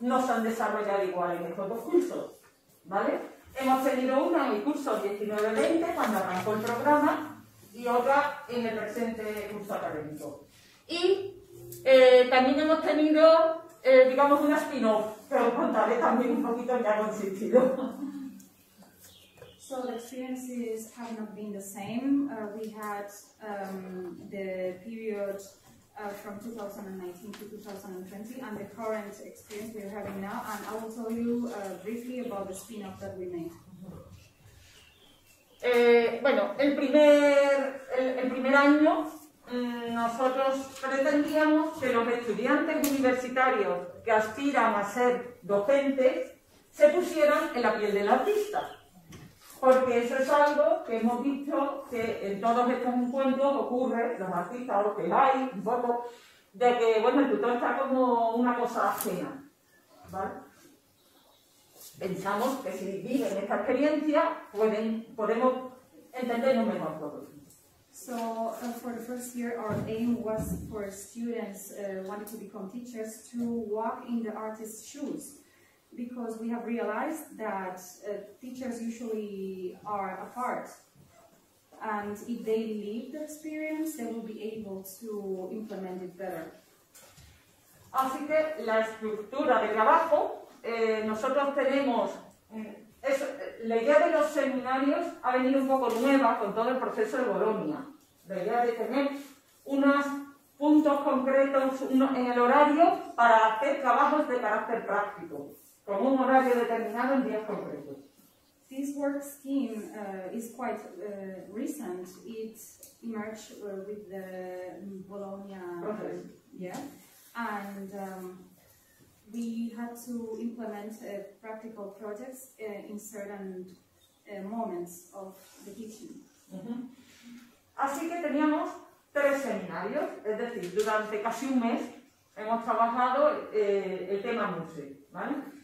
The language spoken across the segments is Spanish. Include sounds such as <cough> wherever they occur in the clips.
no se han desarrollado igual en estos dos cursos, ¿vale? Hemos tenido una en el curso 19-20, cuando arrancó el programa, y otra en el presente curso académico. Y eh, también hemos tenido, eh, digamos, una spin-off, que os contaré también un poquito en qué ha consistido. So the experiences have not been the same. Uh, we had um, the period uh, from 2019 to 2020 and the current experience we're having now. And I will tell you uh, briefly about the spin-off that we made. Eh, bueno, el primer, el, el primer año mm, nosotros pretendíamos que los estudiantes universitarios que aspiran a ser docentes se pusieran en la piel del artista. Porque eso es algo que hemos visto que en todos estos encuentros ocurre, los artistas, lo que hay, un poco, de que, bueno, el tutor está como una cosa ajena. ¿vale? Pensamos que si viven esta experiencia, pueden, podemos entendernos mejor todos. So uh, for the first year, our aim was for students uh, wanting to become teachers to walk in the artist's shoes. Because we have realized that uh, teachers usually are apart. And if they live the experience, they will be able to implement it better. Así que la estructura de trabajo, eh, nosotros tenemos, eh, eso, la idea de los seminarios ha venido un poco nueva con todo el proceso de Bolonia. La idea de tener unos puntos concretos en el horario para hacer trabajos de carácter práctico. Con un horario determinado en días concretos. This work scheme uh, is quite uh, recent. It emerged uh, with the Bologna process. yeah, and um, we had to implement uh, practical projects uh, in certain uh, moments of the teaching. -huh. Así que teníamos tres seminarios, es decir, durante casi un mes hemos trabajado eh, el tema MUSE, ¿vale?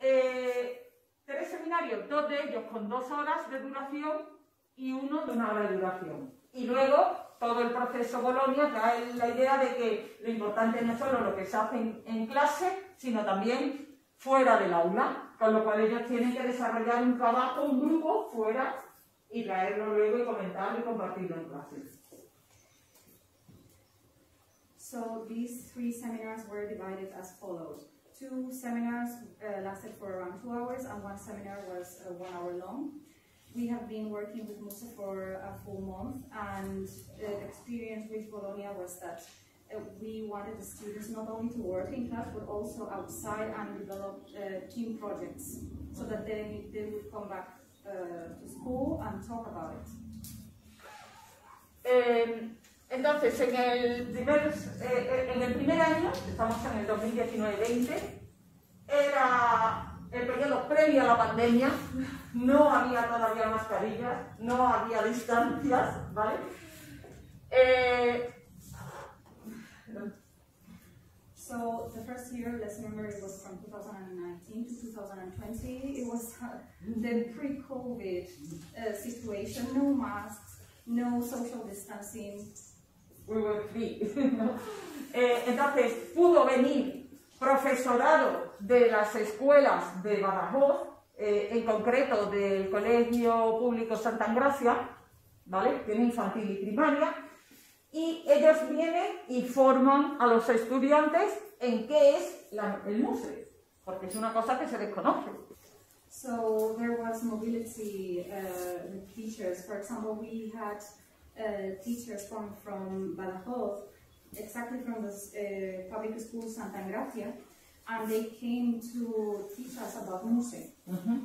Eh, tres seminarios, dos de ellos con dos horas de duración y uno de una hora de duración. Y luego todo el proceso Bolonia trae la idea de que lo importante no es solo lo que se hace en, clase, sino también fuera del aula, con lo cual ellos tienen que desarrollar un trabajo, un grupo fuera y traerlo luego y comentarlo y compartirlo en clase. So these three seminars were divided as follows. Two seminars uh, lasted for around two hours and one seminar was uh, one hour long. We have been working with Musa for a full month and the experience with Bologna was that uh, we wanted the students not only to work in class but also outside and develop uh, team projects so that they, they would come back uh, to school and talk about it. Um, Entonces, en el, primer, eh, en el primer año, estamos en el 2019-20, era el periodo previo a la pandemia, no había todavía mascarillas, no había distancias, ¿vale? Eh, So the first year, let's remember, it was from 2019 to 2020. It was uh, the pre-COVID uh, situation, no masks, no social distancing, <laughs> Eh, entonces, pudo venir profesorado de las escuelas de Badajoz, eh, en concreto del Colegio Público Santa Engracia, ¿vale? Tiene infantil y primaria, y ellos vienen y forman a los estudiantes en qué es el museo, porque es una cosa que se desconoce. So there was mobility uh, teachers. For example, we had uh, teachers from, from Badajoz, exactly from the uh, public school Santa Gracia, and they came to teach us about music. Uh -huh.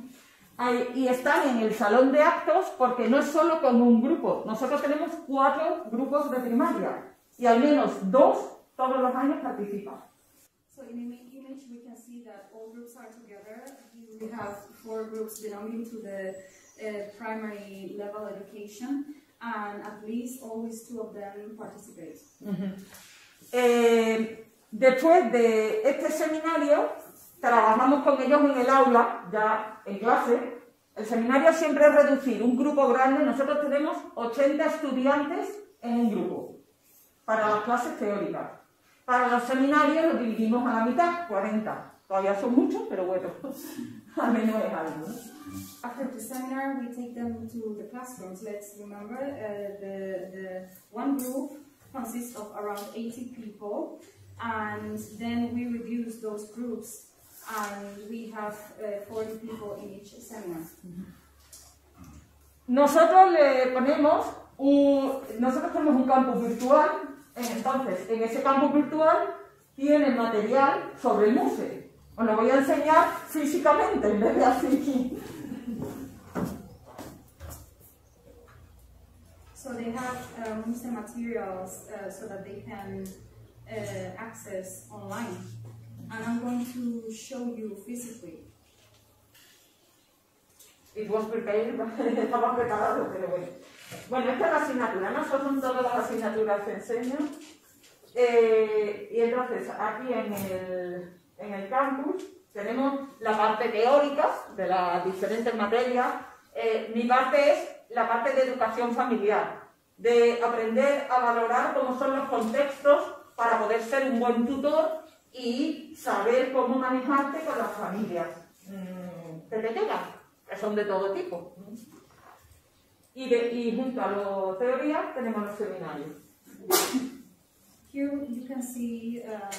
Ay, y están en el salón de actos porque no es solo con un grupo. Nosotros tenemos cuatro grupos de primaria y al menos dos todos los años participan. So in the image we can see that all groups are together. We have four groups belonging to the uh, primary level education and at least always two of them participate. Uh -huh. eh, después de este seminario, trabajamos con ellos en el aula, ya en clase. El seminario siempre es reducir un grupo grande. Nosotros tenemos 80 estudiantes en un grupo para las clases teóricas. Para los seminarios los dividimos a la mitad, 40. Todavía son muchos, pero bueno, al menos es algo. After the seminar, we take them to the classrooms. Let's remember uh, the, the one group consists of around 80 people, and then we reduce those groups, and we have uh, 40 people in each seminar. Nosotros le ponemos un, nosotros tenemos un campus virtual, entonces en ese campus virtual tiene material sobre el museo. Os lo voy a enseñar físicamente en vez de así. So they have um, Muse materials uh, so that they can uh, access online. And I'm going to show you physically. It was prepared, estaba preparado, pero bueno. Bueno, esta es la asignatura, no son todas las asignaturas que enseño. Eh, y entonces, aquí en el, en el campus tenemos la parte teórica de las diferentes materias. Eh, mi parte es la parte de educación familiar, de aprender a valorar cómo son los contextos para poder ser un buen tutor y saber cómo manejarte con las familias que te llegan, que son de todo tipo. Y, y junto a la teoría tenemos los seminarios. Here you can see uh,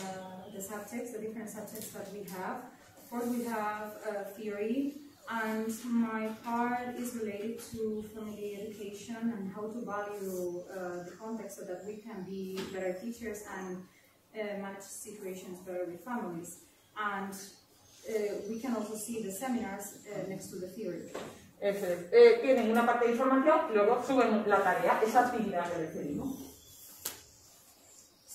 the subjects, the different subjects that we have. First we have uh, theory, and my part is related to family education and how to value uh, the context so that we can be better teachers and uh, manage situations better with families. And uh, we can also see the seminars uh, next to the theory. Eso es. Eh, tienen una parte de información luego suben la tarea, esa actividad que les pedimos.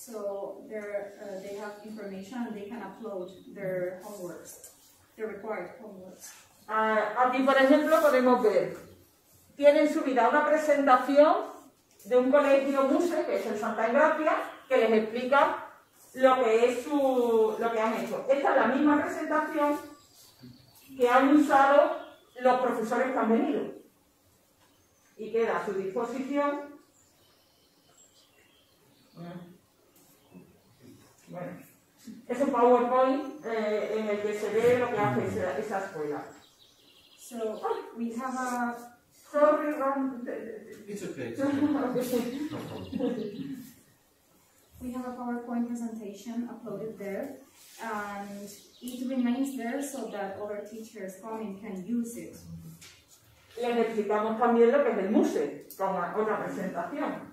So uh, they have information and they can upload their homeworks, their required homeworks. Ah, aquí, por ejemplo, podemos ver, tienen subida una presentación de un colegio MUSE, que es el Santa Engracia, que les explica lo que es su, lo que han hecho. Esta es la misma presentación que han usado los profesores que han venido. Y queda a su disposición. Bueno, es un PowerPoint eh, en el que se ve lo que hace esa, esa escuela. So we have a Sorry, Ron. It's okay. It's <laughs> okay. No problem. we have a PowerPoint presentation uploaded there, and it remains there so that other teachers coming can use it. Les explicamos también lo que es el MUSE, con otra presentación.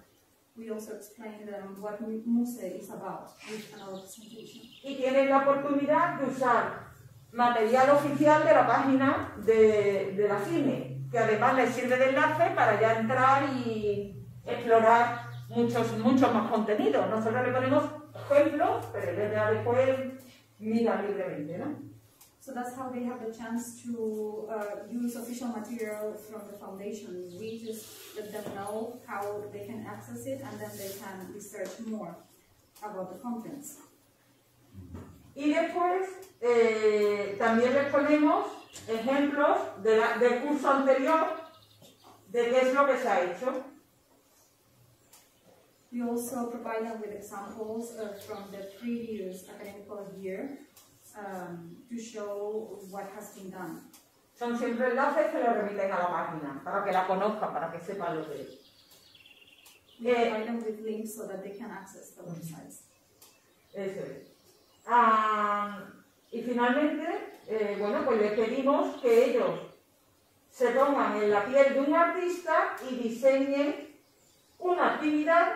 We also explain them what Mu- MUSE is about with another presentation. Y tienen la oportunidad de usar material oficial de la página de, de la CIME, que además les sirve de enlace para ya entrar y explorar muchos, muchos más contenidos. Nosotros le ponemos ejemplos, pero ya después miran libremente, ¿no? So that's how they have the chance to uh, use official material from the foundation. We just let them know how they can access it, and then they can research more about the contents. Y después eh, también les ponemos ejemplos de la- del curso anterior de qué es lo que se ha hecho. We also provide them with examples uh, from the previous academic year um, to show what has been done. Son siempre enlaces que lo remiten a la página, para que la conozcan, para que sepan lo que es. We Eh, provide them with links so that they can access the websites. Eso es. Ah, y finalmente, eh, bueno, pues les pedimos que ellos se pongan en la piel de un artista y diseñen una actividad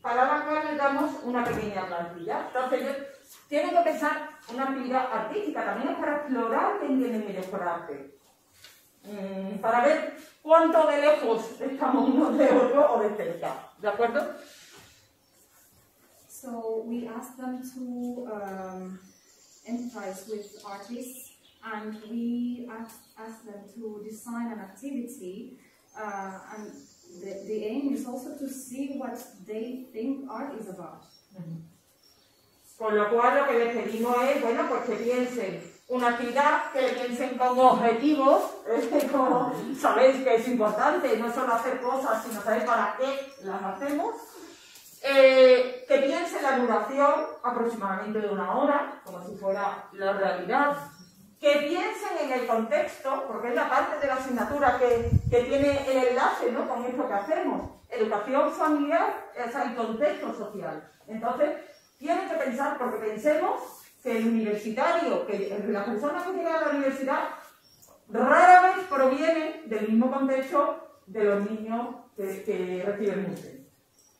para la cual les damos una pequeña plantilla. Entonces, ellos tienen que pensar una actividad artística, también es para explorar qué entienden ellos por arte. Mm, para ver cuánto de lejos estamos unos de otro o de cerca. ¿De acuerdo? So we ask them to um, empathize with artists, and we ask, ask them to design an activity. Uh, and the, the aim is also to see what they think art is about. Con lo cual lo que les pedimos es, bueno, pues que piensen una actividad, que piensen con objetivos, <laughs> como sabéis que es importante, no solo hacer cosas, sino saber para qué las hacemos. Eh, que piense la duración, aproximadamente de una hora, como si fuera la realidad. Que piensen en el contexto, porque es la parte de la asignatura que, que tiene el enlace ¿no? con esto que hacemos. Educación familiar es el contexto social. Entonces, tienen que pensar, porque pensemos que el universitario, que la persona que llega a la universidad, rara vez proviene del mismo contexto de los niños que, que reciben música.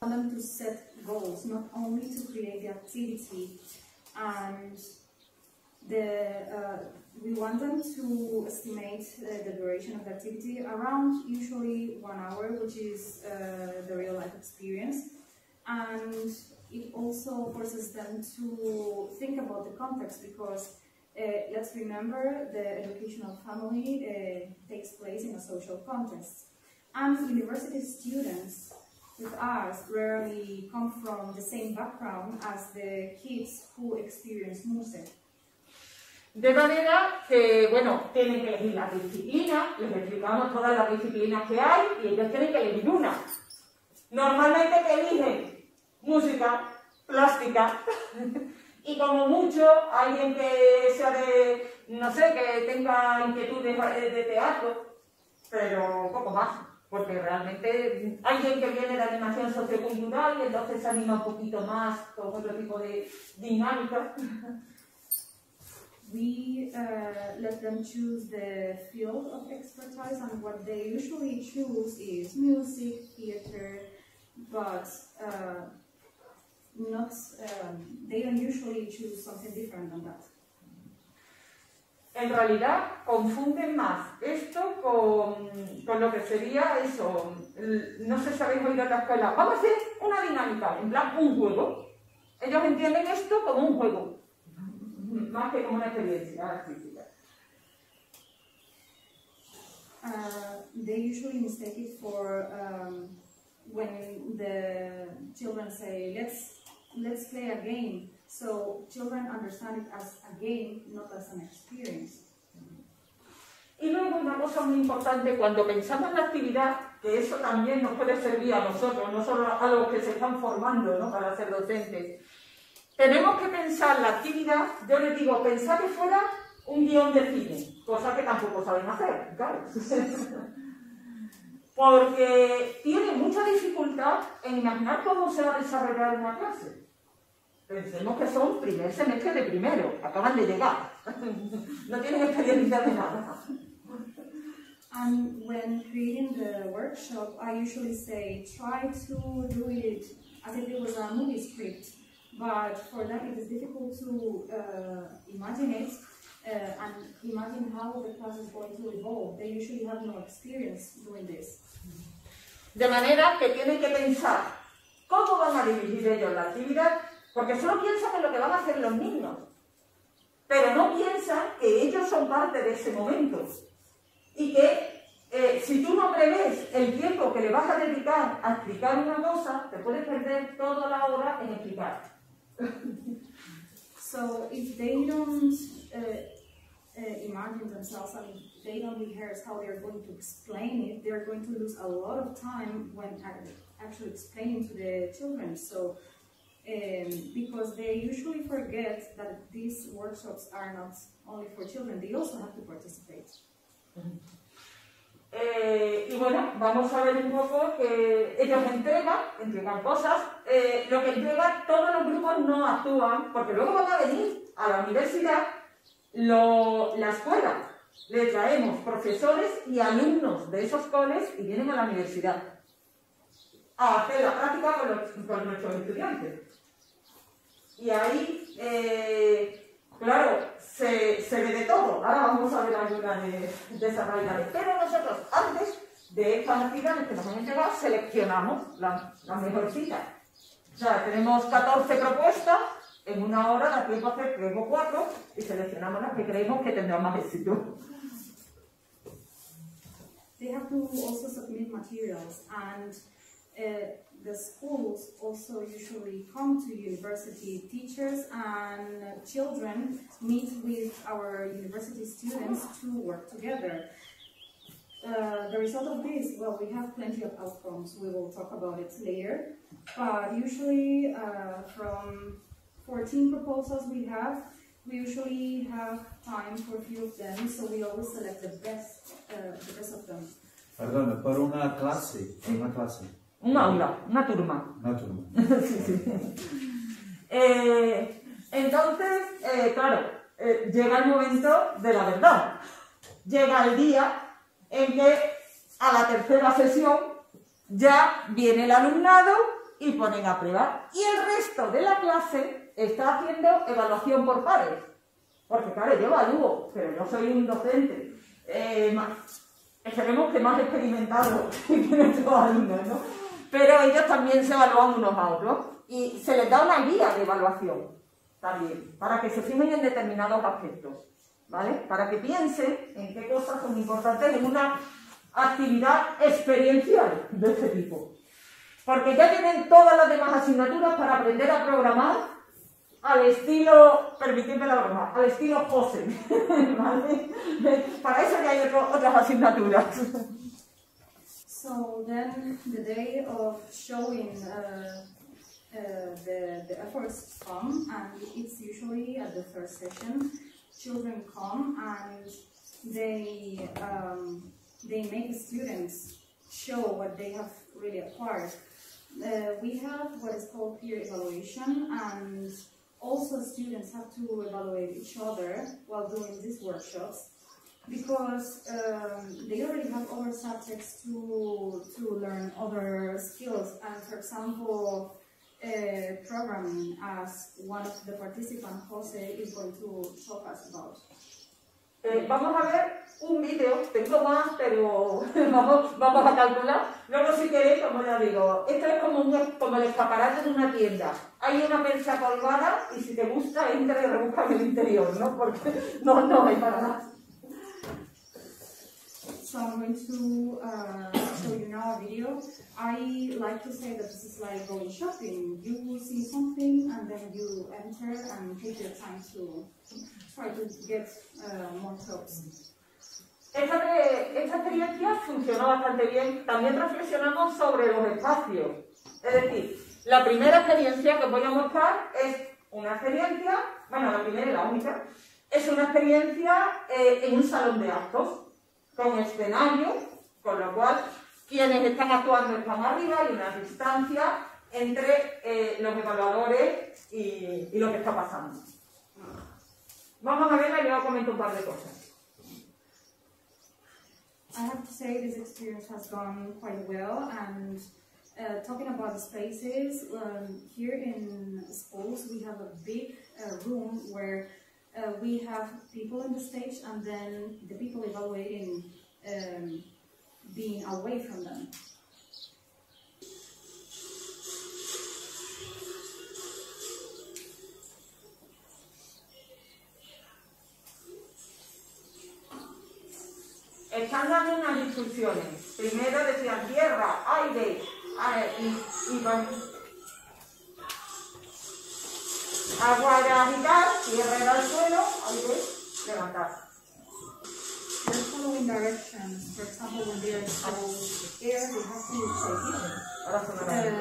them to set goals, not only to create the activity and the, uh, we want them to estimate uh, the duration of the activity around usually one hour, which is uh, the real life experience. And it also forces them to think about the context because uh, let's remember the educational family uh, takes place in a social context. And university students with us rarely come from the same background as the kids who experience music. De manera que, bueno, tienen que elegir la disciplina, les explicamos todas las disciplinas que hay y ellos tienen que elegir una. Normalmente que eligen música, plástica, <laughs> y como mucho alguien que sea de, no sé, que tenga inquietudes de teatro, pero poco más porque realmente alguien que viene de animación sociocultural y entonces se anima un poquito más con otro tipo de dinámica. We uh, let them choose the field of expertise and what they usually choose is music, theater, but uh, not, um, they don't usually choose something different than that. en realidad confunden más esto con, con, lo que sería eso. No sé si habéis oído la escuela. Vamos a hacer una dinámica, en plan un juego. Ellos entienden esto como un juego, más que como una experiencia artística. Uh, they usually mistake it for um, when the children say, let's, let's play a game. So children understand it as a game, not as an experience. Y luego una cosa muy importante, cuando pensamos en la actividad, que eso también nos puede servir a nosotros, no solo a los que se están formando ¿no? para ser docentes, tenemos que pensar la actividad, yo les digo, pensar que fuera un guion de cine, cosa que tampoco saben hacer, claro. <laughs> Porque tiene mucha dificultad en imaginar cómo se va a desarrollar una clase. Pensemos que son primer semestre de primero, acaban de llegar. <laughs> no tienen experiencia de nada. And when creating the workshop, I usually say, try to do it as if it was a movie script. But for them, it is difficult to uh, imagine it uh, and imagine how the class is going to evolve. They usually have no experience doing this. De manera que tienen que pensar cómo van a dirigir ellos la actividad Porque solo piensan en lo que van a hacer los niños, pero no piensan que ellos son parte de ese momento. Y que eh, si tú no prevés el tiempo que le vas a dedicar a explicar una cosa, te puedes perder toda la hora en explicar. <laughs> so if they don't uh, uh, imagine themselves and they don't rehearse how they're going to explain it, they're going to lose a lot of time when actually explaining to the children. So um, because they usually forget that these workshops are not only for children, they also have to participate. Eh, y bueno, vamos a ver un poco que ellos entregan, entregan cosas, eh, lo que entregan, todos los grupos no actúan, porque luego van a venir a la universidad, lo, la escuela, le traemos profesores y alumnos de esos coles y vienen a la universidad a hacer la práctica con, los, con nuestros estudiantes. Y ahí, eh, claro, se, se, ve de todo. Ahora vamos a ver algunas de, de esas realidades. Pero nosotros, antes de estas actividades que nos seleccionamos las la mejorcitas. O sea, tenemos 14 propuestas, en una hora tiempo a hacer 3 o 4 y seleccionamos las que creemos que tendrán más éxito. The schools also usually come to university teachers and children meet with our university students to work together. uh, the result of this, well, we have plenty of outcomes. We will talk about it later. But usually, uh, from 14 proposals we have, we usually have time for a few of them, so we always select the best, uh, the best of them. Perdona, per una classe, per una classe, Un aula, una turma. una turma. <laughs> Sí, sí. Eh, entonces, eh, claro, eh, llega el momento de la verdad. Llega el día en que a la tercera sesión ya viene el alumnado y ponen a prueba. Y el resto de la clase está haciendo evaluación por pares. Porque claro, yo evalúo, pero yo soy un docente. eh, más, esperemos que más experimentado <laughs> que nuestros alumnos, ¿no? Pero ellos también se evalúan unos a otros y se les da una guía de evaluación también, para que se fijen en determinados aspectos, ¿vale? Para que piensen en qué cosas son importantes en una actividad experiencial de este tipo. Porque ya tienen todas las demás asignaturas para aprender a programar al estilo, permitidme la broma, al estilo José, <laughs> ¿vale? Para eso ya hay otro- otras asignaturas. So then the day of showing uh, uh, the, the efforts come, and it's usually at the first session. Children come and they um, they make the students show what they have really acquired. Uh, we have what is called peer evaluation, and also students have to evaluate each other while doing these workshops because um, they already have other subjects to to learn other skills and for example uh, programming as one of the participants Jose is going to talk us about. Eh, vamos a ver un vídeo, tengo más, pero <laughs> vamos, vamos a calcular. Luego si queréis, como ya digo, esto es como, un, como el escaparate de una tienda. Hay una percha colgada y si te gusta, entra y rebusca en el interior, ¿no? Porque <laughs> no, no hay para más. So I'm going to uh, show you now a video. I like to say that this is like going shopping. You will see something and then you enter and take your time to try to get uh, more tops. Esta, esta experiencia funcionó bastante bien. También reflexionamos sobre los espacios. Es decir, la primera experiencia que voy a mostrar es una experiencia, bueno, la primera y la única, es una experiencia eh, en un salón de actos, con escenario, con lo cual quienes están actuando están arriba y una distancia entre eh, los evaluadores y, y lo que está pasando. Vamos a verla y luego comento un par de cosas. I have to say this experience has gone quite well and uh, talking about spaces, um, here in schools we have a big uh, room where uh, we have people on the stage and then the people evaluating um, being away from them. Están dando unas instrucciones. Primero decían tierra, aire, aire, y, y agua era agitar, tierra el suelo, aire, levantar. They're following directions. For example, when they are exposed air, they have to take it.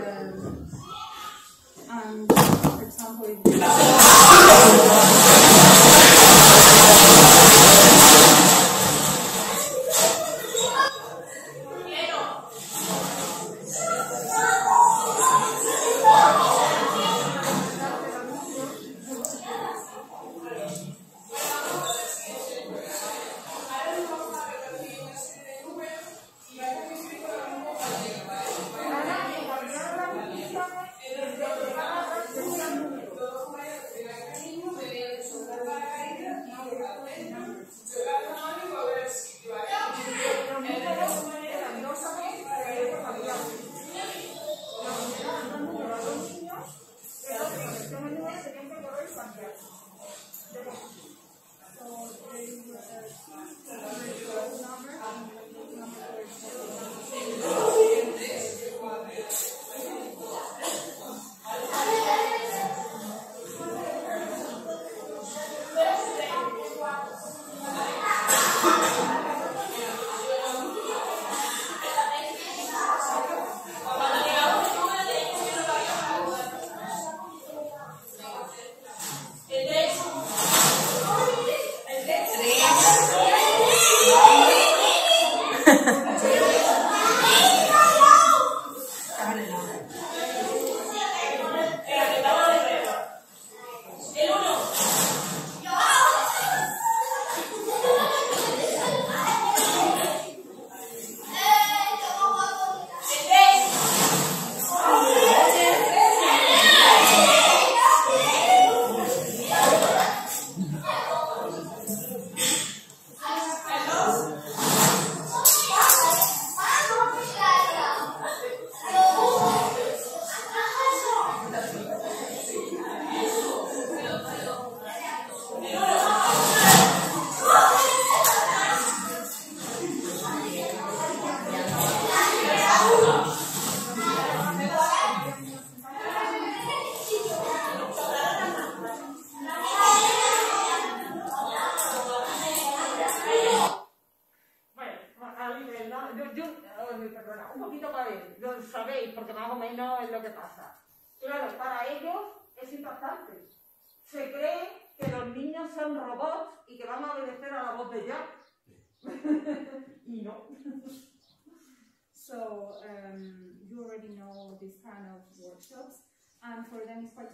Um, and for example, でも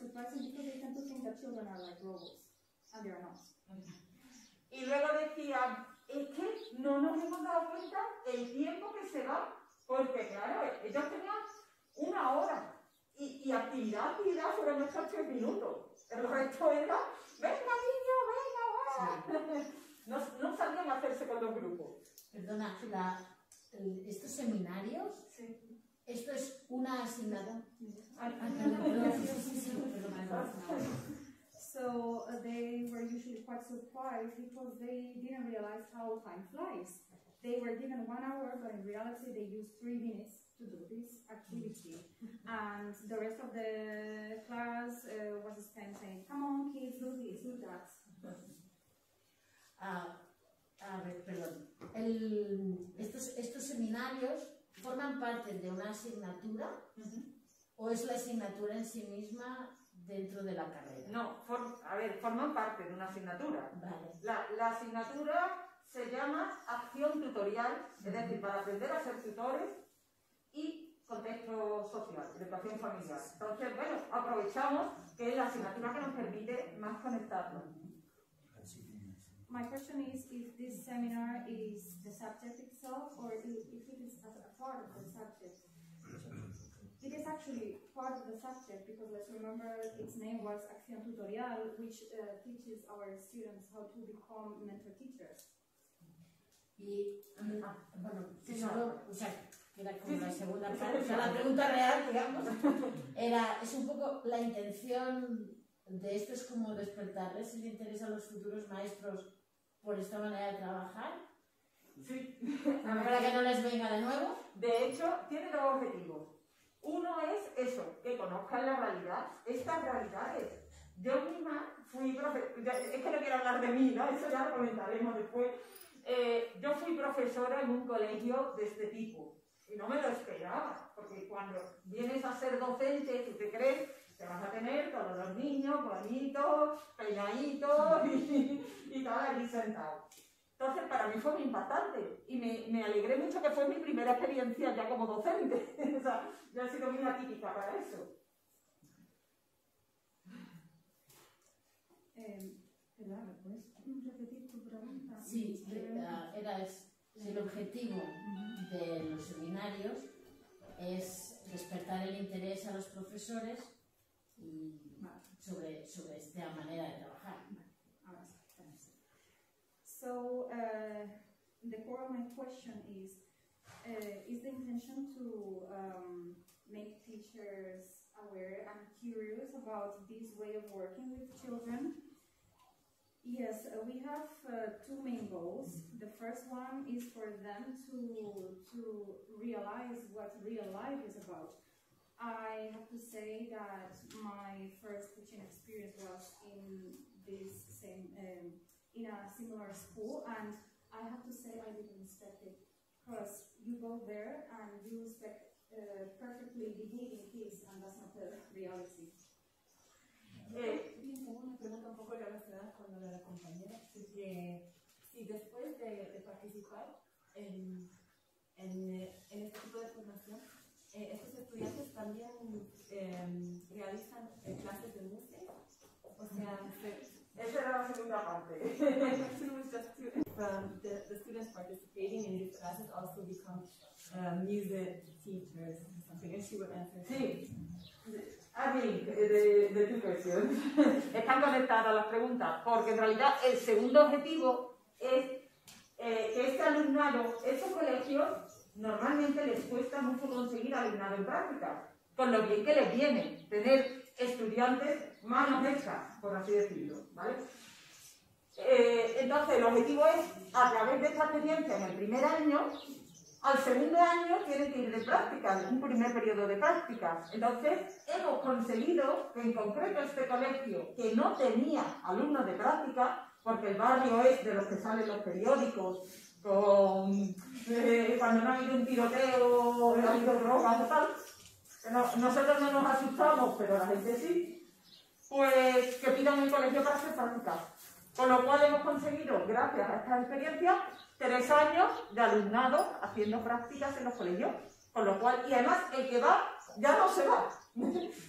surprising because they tend to think that children are like robots, and they are not. Y luego decían, es que no nos hemos dado cuenta el tiempo que se va, porque claro, ellos tenían una hora y, y actividad, actividad fueron estos tres minutos. El resto era, venga niño, venga, va. No, no sabían hacerse con los grupos. Perdona, la- el- estos seminarios, esto es una perdón. So uh, they were usually quite surprised because they didn't realize how time flies. They were given one hour, but in reality they used three minutes to do this activity. and the rest of the class uh, was spent saying, come on kids, do this, do that. Ah, a ver, perdón. El- estos, estos seminarios forman parte de una asignatura o es la asignatura en sí misma dentro de la carrera. No, for- a ver, forman parte de una asignatura. Vale. La, la asignatura se llama acción tutorial, es decir, para aprender a ser tutores y contexto social, educación familiar. Entonces, bueno, aprovechamos que es la asignatura que nos permite más conectarnos. My question is if this seminar is the subject itself or if it is as a part of the subject. <clears throat> It is actually part of the subject because let's remember its name was Acción Tutorial, which uh, teaches our students how to become mentor teachers. Y, ah, bueno, Sí, solo, o sea, era como la segunda <laughs> parte, o sea, la pregunta real, digamos, <laughs> era, es un poco la intención de esto es como despertarles el interés a los futuros maestros por esta manera de trabajar, Sí. <laughs> para que no les venga de nuevo. De hecho, tiene dos objetivos. Uno es eso, que conozcan la realidad, estas realidades. Yo misma fui profesora, es que no quiero hablar de mí, ¿no? Eso ya lo comentaremos después. Eh, yo fui profesora en un colegio de este tipo y no me lo esperaba, porque cuando vienes a ser docente, tú te crees que vas a tener todos los niños bonitos, peinaditos y, y tal allí sentados. Entonces, para mí fue muy impactante y me, me alegré mucho que fue mi primera experiencia ya como docente. <laughs> o sea, yo he sido muy atípica para eso. Eh, ¿me puedes repetir tu pregunta? Sí, era, era es- el objetivo de los seminarios es despertar el interés a los profesores sobre, sobre esta manera de trabajar. So, uh, the core of my question is, uh, is the intention to um, make teachers aware and curious about this way of working with children? Yes, uh, we have uh, two main goals. The first one is for them to, to realize what real life is about. I have to say that my first teaching experience was in this same, um, in a similar school, and I have to say I didn't expect it because you go there and you expect uh, perfectly behaving kids, and that's not the reality. Eh, Tengo una pregunta un poco relacionada con lo la compañera. Si, si después de, de participar en, en, eh, en este tipo de formación, eh, estos estudiantes también eh, realizan eh, clases de música. O sea, se- Esa era la segunda parte. <laughs> if um, the, the students participating in these classes also become uh, music teachers or something, and she would answer. Sí. A mí, de, de tu cuestión. <laughs> Están conectadas las preguntas, porque en realidad el segundo objetivo es eh, que este alumnado, estos colegios, normalmente les cuesta mucho conseguir alumnado en práctica, con lo bien que les viene tener estudiantes manos hechas, por así decirlo, ¿vale? Eh, entonces, el objetivo es, a través de esta experiencia en el primer año, al segundo año tienen que ir de prácticas, un primer periodo de prácticas. Entonces, hemos conseguido que en concreto este colegio, que no tenía alumnos de práctica, porque el barrio es de los que salen los periódicos, con, eh, cuando no ha habido un tiroteo, ha habido drogas tal, no- nosotros no nos asustamos, pero la gente sí, pues que pidan un colegio para hacer prácticas. Con lo cual hemos conseguido, gracias a esta experiencia, tres años de alumnado haciendo prácticas en los colegios. Con lo cual, y además el que va ya no se va,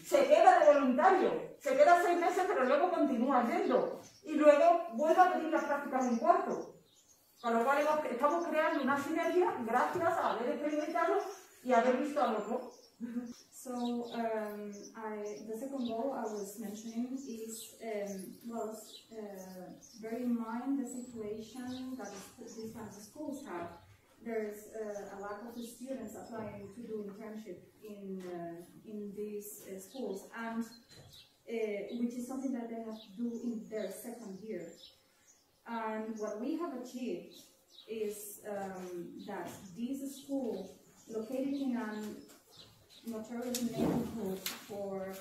se queda de voluntario, se queda seis meses pero luego continúa yendo y luego vuelve a pedir las prácticas en cuarto. Con lo cual estamos creando una sinergia gracias a haber experimentado y haber visto al otro. So um, I, the second goal I was mentioning is um, well, uh, bear in mind the situation that these kinds of schools have. There's uh, a lack of students applying to do internship in uh, in these uh, schools, and uh, which is something that they have to do in their second year. And what we have achieved is um, that this school, located in an notorious neighborhood for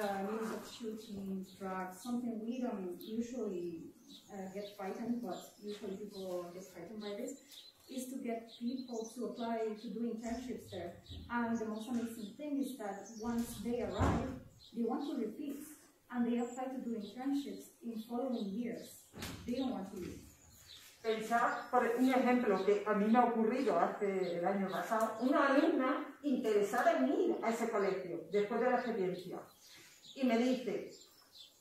uh, means of shooting, drugs, something we don't usually uh, get frightened, but usually people get frightened by this, is to get people to apply to do internships there. And the most amazing thing is that once they arrive, they want to repeat, and they apply to do internships in following years. They don't want to leave. Pensar, por un ejemplo que a mí me ha ocurrido hace el año pasado, una alumna interesada en ir a ese colegio después de la experiencia y me dice,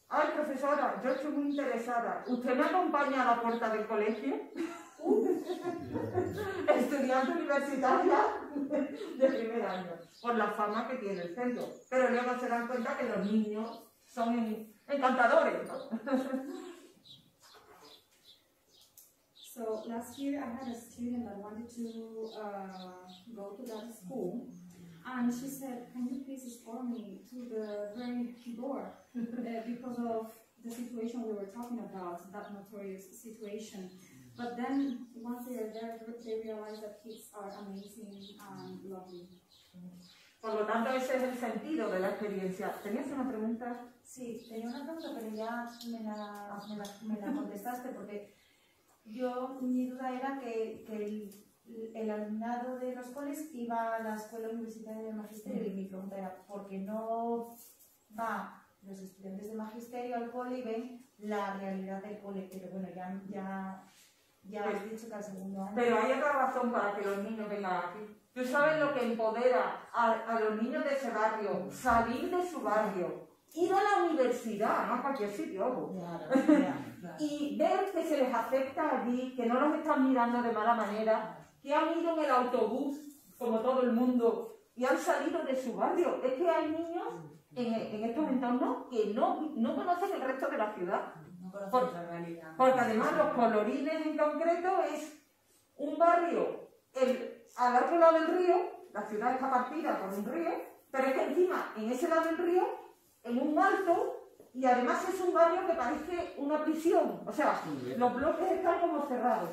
ay profesora, yo estoy muy interesada, ¿usted me acompaña a la puerta del colegio? Estudiante universitaria <laughs> de primer año, por la fama que tiene el centro, pero luego se dan cuenta que los niños son encantadores. <laughs> So last year I had a student that wanted to uh, go to that school, and she said, "Can you please escort me to the very door?" uh, because of the situation we were talking about, that notorious situation. But then once they are there, they realize that kids are amazing and lovely. Por lo tanto, ese es el sentido de la experiencia. ¿Tenías una pregunta? Sí, tenía una pregunta, pero ya me la, me la, me la contestaste, porque yo, mi duda era que, que el, el alumnado de los coles iba a la escuela universitaria de magisterio, y mi pregunta era, ¿por qué no va los estudiantes de magisterio al cole y ven la realidad del cole? Pero bueno, ya, ya, ya has dicho que al segundo año... Pero hay otra razón para que los niños vengan aquí. ¿Tú sabes lo que empodera a, a los niños de ese barrio? Salir de su barrio, ir a la universidad, no a cualquier sitio, ojo. Claro, ya, claro. <laughs> y ver que se les afecta allí, que no los están mirando de mala manera, que han ido en el autobús, como todo el mundo, y han salido de su barrio. Es que hay niños en, en estos entornos que no, no conocen el resto de la ciudad. Por- realidad. Porque además los colorines en concreto es un barrio el- al otro lado del río, la ciudad está partida por un río, pero es que encima, en ese lado del río, en un alto, y además es un barrio que parece una prisión. O sea, los bloques están como cerrados.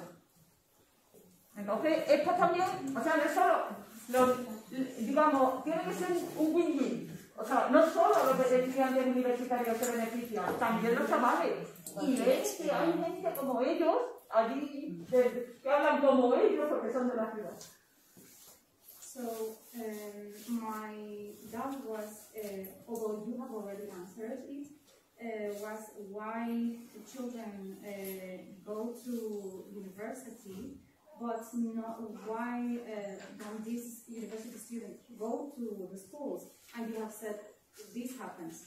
Entonces, esto también, o sea, no es solo, los- digamos, tiene que ser un win-win. O sea, no solo los estudiantes universitarios se benefician, también los chavales. Y ven que hay gente como ellos, allí, de- que hablan como ellos porque son de la ciudad. So um, my doubt was, uh, although you have already answered it, uh, was why the children uh, go to university but not why uh, don't these university students go to the schools? And you have said this happens.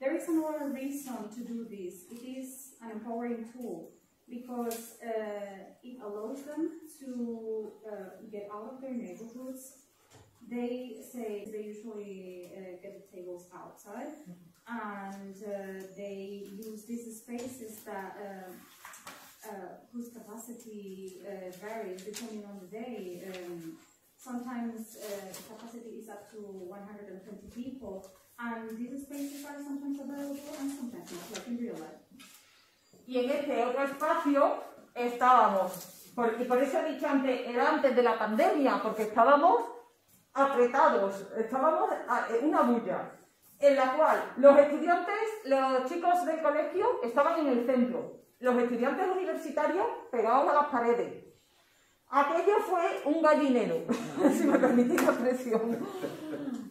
There is another reason to do this. It is an empowering tool because uh, it allows them to uh, get out of their neighborhoods. They say they usually uh, get the tables outside and uh, they use these spaces that uh, whose capacity uh, varies depending on the day. Um, sometimes uh, the capacity is up to 120 people, and these spaces are sometimes available and sometimes not, like in real life. Y en este otro espacio estábamos, por- y por eso he dicho antes, era antes de la pandemia, porque estábamos apretados, estábamos en una bulla, en la cual los estudiantes, los chicos del colegio estaban en el centro, los estudiantes universitarios pegados a las paredes. Aquello fue un gallinero, <laughs> si me permitís la expresión.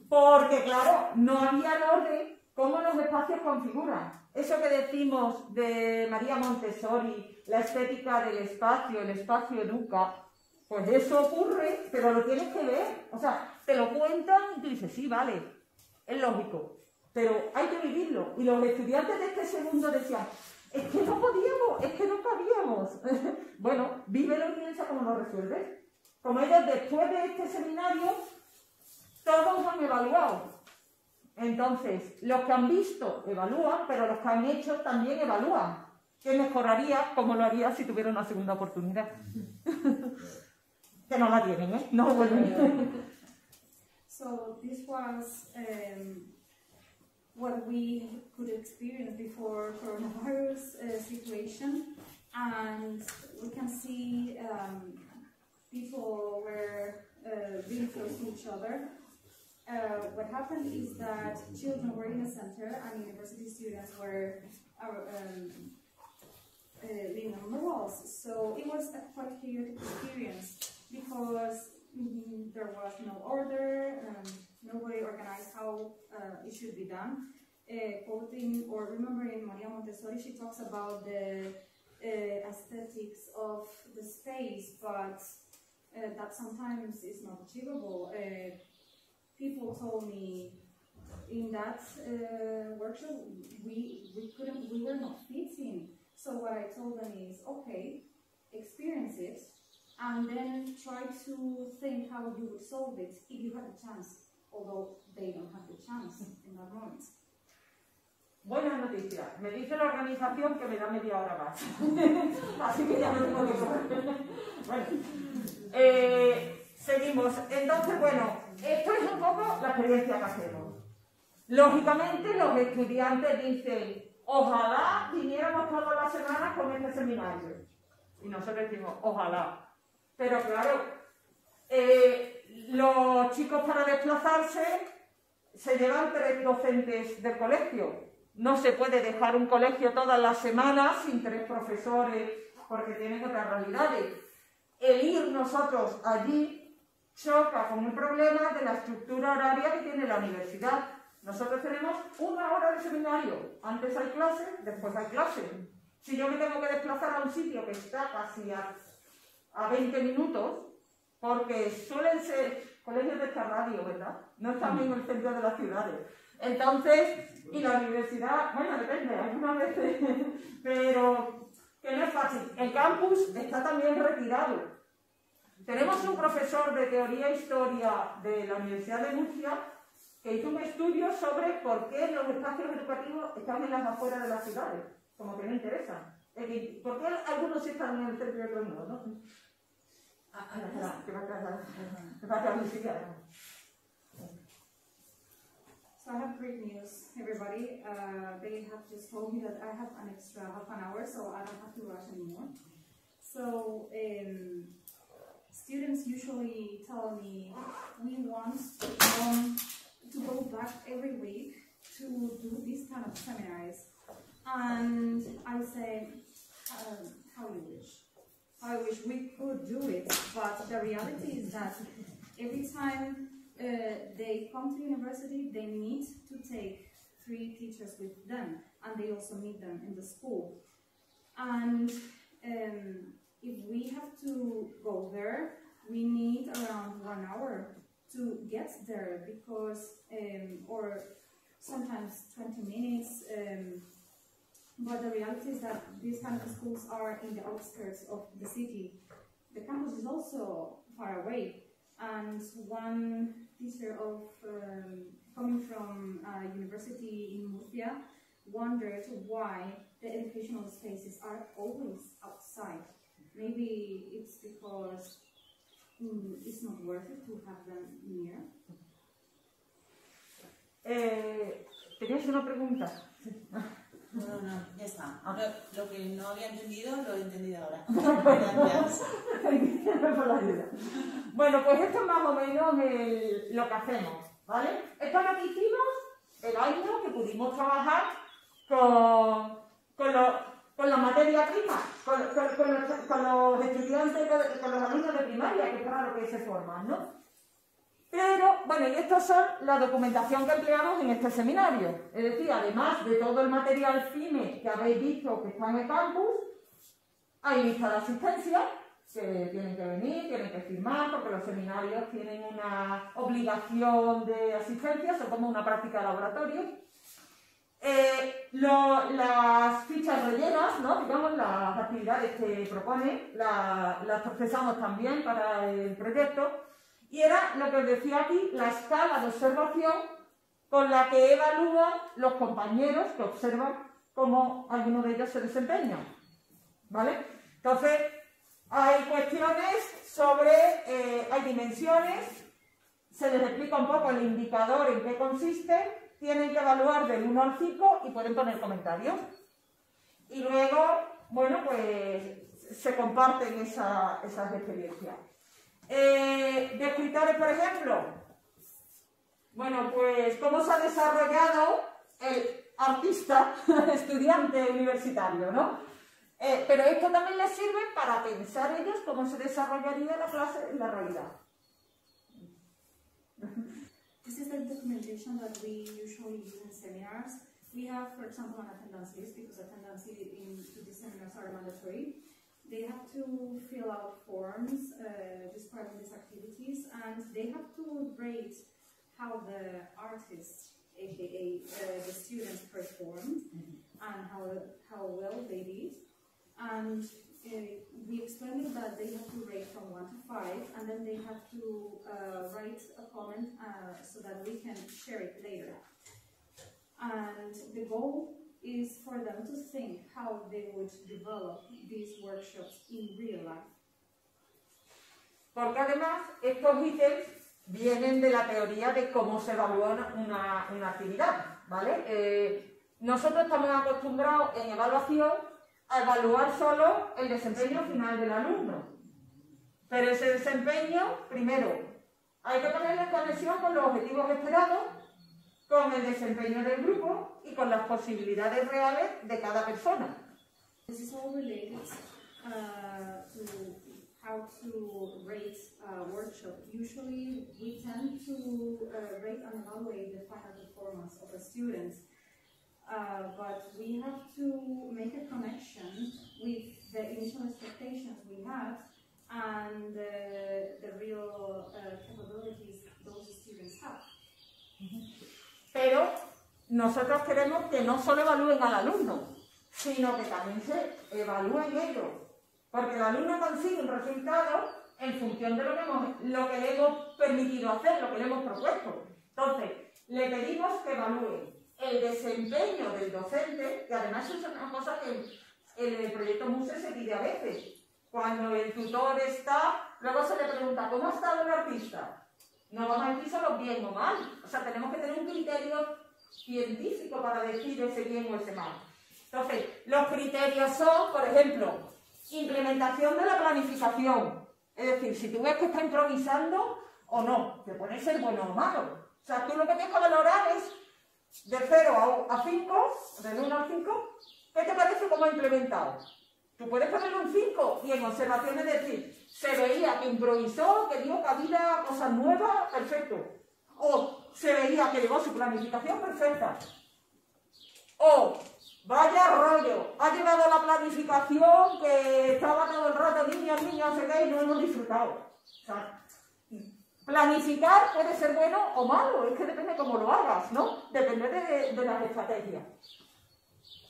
Porque, claro, no había orden cómo los espacios configuran. Eso que decimos de María Montessori, la estética del espacio, el espacio educa, pues eso ocurre, pero lo tienes que ver. O sea, te lo cuentan y tú dices, sí, vale, es lógico, pero hay que vivirlo. Y los estudiantes de este segundo decían, es que no podíamos, es que no cabíamos. <laughs> bueno, vívelo y piensa cómo lo resuelves. Como ellos después de este seminario, todos han evaluado. Entonces, los que han visto evalúan, pero los que han hecho también evalúan. ¿Qué mejoraría? como lo haría si tuviera una segunda oportunidad? <laughs> que no la tienen, ¿eh? No vuelven. So this was um, what we could experience before coronavirus uh, situation, and we can see um, people were uh, being close to each other. Uh, what happened is that children were in the center and university students were uh, um, uh, living on the walls. So it was a quite chaotic experience because mm, there was no order, um, nobody organized how uh, it should be done. Uh, quoting or remembering Maria Montessori, she talks about the uh, aesthetics of the space, but uh, that sometimes is not achievable. Uh, people told me in that workshop we, we couldn't, we were not fitting. So what I told them is, okay, experience it, and then try to think how you would solve it if you had a chance, although they don't have the chance in that moment. Buena noticia. Me dice la organización que me da media hora más. <laughs> Así que ya no tengo que correr. Bueno, eh, seguimos. Entonces, bueno, esto es un poco la experiencia que hacemos. Lógicamente, los estudiantes dicen, ojalá viniéramos todas las semanas con este seminario. Y nosotros decimos, ojalá. Pero claro, eh, los chicos para desplazarse se llevan tres docentes del colegio. No se puede dejar un colegio todas las semanas sin tres profesores porque tienen otras realidades. El ir nosotros allí choca con el problema de la estructura horaria que tiene la universidad. Nosotros tenemos una hora de seminario. Antes hay clase, después hay clase. Si yo me tengo que desplazar a un sitio que está casi a, a 20 minutos, porque suelen ser colegios de esta radio, ¿verdad? No están en el centro de las ciudades. Entonces, y la universidad, bueno, depende, algunas veces, <laughs> pero que no es fácil. El campus está también retirado. Tenemos un profesor de teoría e historia de la Universidad de Murcia que hizo un estudio sobre por qué los espacios educativos están en las afueras de las ciudades, como que no interesan. Es decir, ¿por qué algunos están en el centro y otros? ¿no? So I have great news, everybody. Uh, they have just told me that I have an extra half an hour, so I don't have to rush anymore. So um, students usually tell me we want to, come, to go back every week to do these kind of seminars, and I say, um, how you wish. I wish we could do it, but the reality is that every time uh, they come to university, they need to take three teachers with them, and they also meet them in the school. And um, if we have to go there, we need around one hour to get there because, um, or sometimes 20 minutes. Um, but the reality is that these kind of schools are in the outskirts of the city. The campus is also far away, and one teacher of um, coming from a university in Murcia wondered why the educational spaces are always outside. Maybe it's because mm, it's not worth it to have them near. Eh, ¿Tenías una pregunta? <laughs> No, no, ya está. Lo, lo que no había entendido, lo he entendido ahora. <laughs> Bueno, pues esto es más o menos el- lo que hacemos, ¿vale? Esto es lo que hicimos el año que pudimos trabajar con, con, lo- con la materia prima, con, los, con los estudiantes, con, con los alumnos de primaria, que es para lo que se forman, ¿no? Pero, bueno, y estas son la documentación que empleamos en este seminario. Es decir, además de todo el material FIME que habéis visto que está en el campus, hay lista de asistencia, que tienen que venir, tienen que firmar, porque los seminarios tienen una obligación de asistencia, son como una práctica de laboratorio. Eh, las fichas rellenas, ¿no? digamos, las actividades que propone, la- las procesamos también para el proyecto. Y era lo que os decía aquí, la escala de observación con la que evalúan los compañeros que observan cómo alguno de ellos se desempeña. ¿Vale? Entonces, hay cuestiones sobre, eh, hay dimensiones, se les explica un poco el indicador en qué consiste, tienen que evaluar del 1 al 5 y pueden poner comentarios. Y luego, bueno, pues se comparten esa- esas experiencias. Eh, de escritores, por ejemplo, bueno, pues cómo se ha desarrollado el artista <laughs> estudiante universitario, ¿no? Eh, pero esto también les sirve para pensar ellos cómo se desarrollaría la clase en la realidad. <laughs> This is the documentation that we usually use in seminars. We have, for example, an attendance list because attendance in to these seminars are mandatory. They have to fill out forms uh, describing these activities and they have to rate how the artists, aka uh, the students, performed and how, how well they did. And uh, we explained that they have to rate from 1 to 5 and then they have to uh, write a comment uh, so that we can share it later. And the goal is for them to think how they would develop these workshops in real life. Porque además estos ítems vienen de la teoría de cómo se evalúa una, una- actividad, ¿vale? Eh, nosotros estamos acostumbrados en evaluación a evaluar solo el desempeño final del alumno. Pero ese desempeño, primero, hay que ponerlo en conexión con los objetivos esperados, con el desempeño del grupo y con las posibilidades reales de cada persona. This is all related uh, to how to rate a workshop. Usually, we tend to uh, rate and evaluate the final performance of a student, uh, but we have to make a connection with the initial expectations we had and uh, the real uh, capabilities those students have. Pero nosotros queremos que no solo evalúen al alumno, sino que también se evalúen ellos. Porque el alumno consigue un resultado en función de lo que, hemos, lo que le hemos permitido hacer, lo que le hemos propuesto. Entonces, le pedimos que evalúen el desempeño del docente, que además es una cosa que en el proyecto MUSE se pide a veces. Cuando el tutor está, luego se le pregunta, ¿cómo ha estado el artista? No vamos a decir solo bien o mal. O sea, tenemos que tener un criterio científico para decir ese bien o ese mal. Entonces, los criterios son, por ejemplo, implementación de la planificación. Es decir, si tú ves que está improvisando o no, te puede ser bueno o malo. O sea, tú lo que tienes que valorar es de 0 a 5, del 1 al 5, ¿qué te parece cómo ha implementado? Tú puedes poner un 5 y en observaciones decir, se veía que improvisó, que dio cabida a cosas nuevas, perfecto. O se veía que llevó su planificación perfecta. O Vaya rollo, ha llegado la planificación que estaba todo el rato niños, niños, se ve y no hemos disfrutado. Planificar puede ser bueno o malo, es que depende cómo lo hagas, ¿no? Depende de, de las estrategias.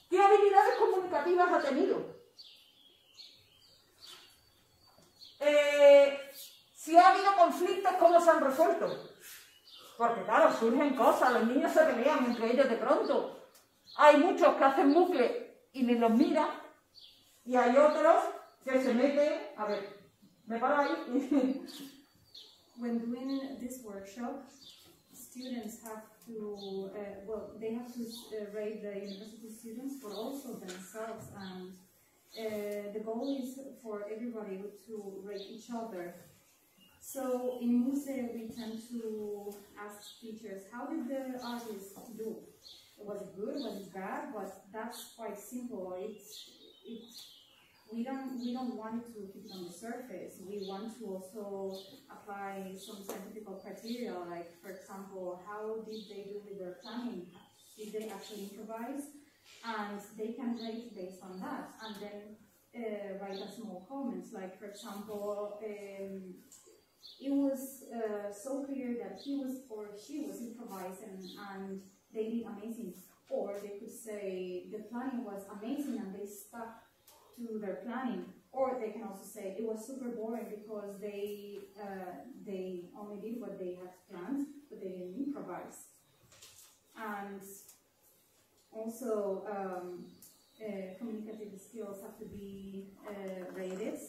¿Qué habilidades comunicativas ha tenido? Eh, si ha habido conflictos, ¿cómo se han resuelto? Porque claro, surgen cosas, los niños se pelean entre ellos de pronto. Hay muchos que hacen bucle y ni los miran, y hay otros que se meten, a ver, me paro ahí. <laughs> When doing this workshop, students have to, uh, well, they have to uh, rate the university students, but also themselves. And uh, the goal is for everybody to rate each other. So in Muse, we tend to ask teachers, how did the artist do? Was it good? Was it bad? But that's quite simple. It's, it's we don't we don't want to keep it on the surface. We want to also apply some scientific criteria, like for example, how did they do with their planning? Did they actually improvise? And they can rate based on that, and then uh, write a small comments, like for example. Um, it was uh, so clear that he was or she was improvising and they did amazing. Or they could say the planning was amazing and they stuck to their planning. Or they can also say it was super boring because they uh, they only did what they had planned, but they didn't improvise. And also, um, uh, communicative skills have to be uh, rated.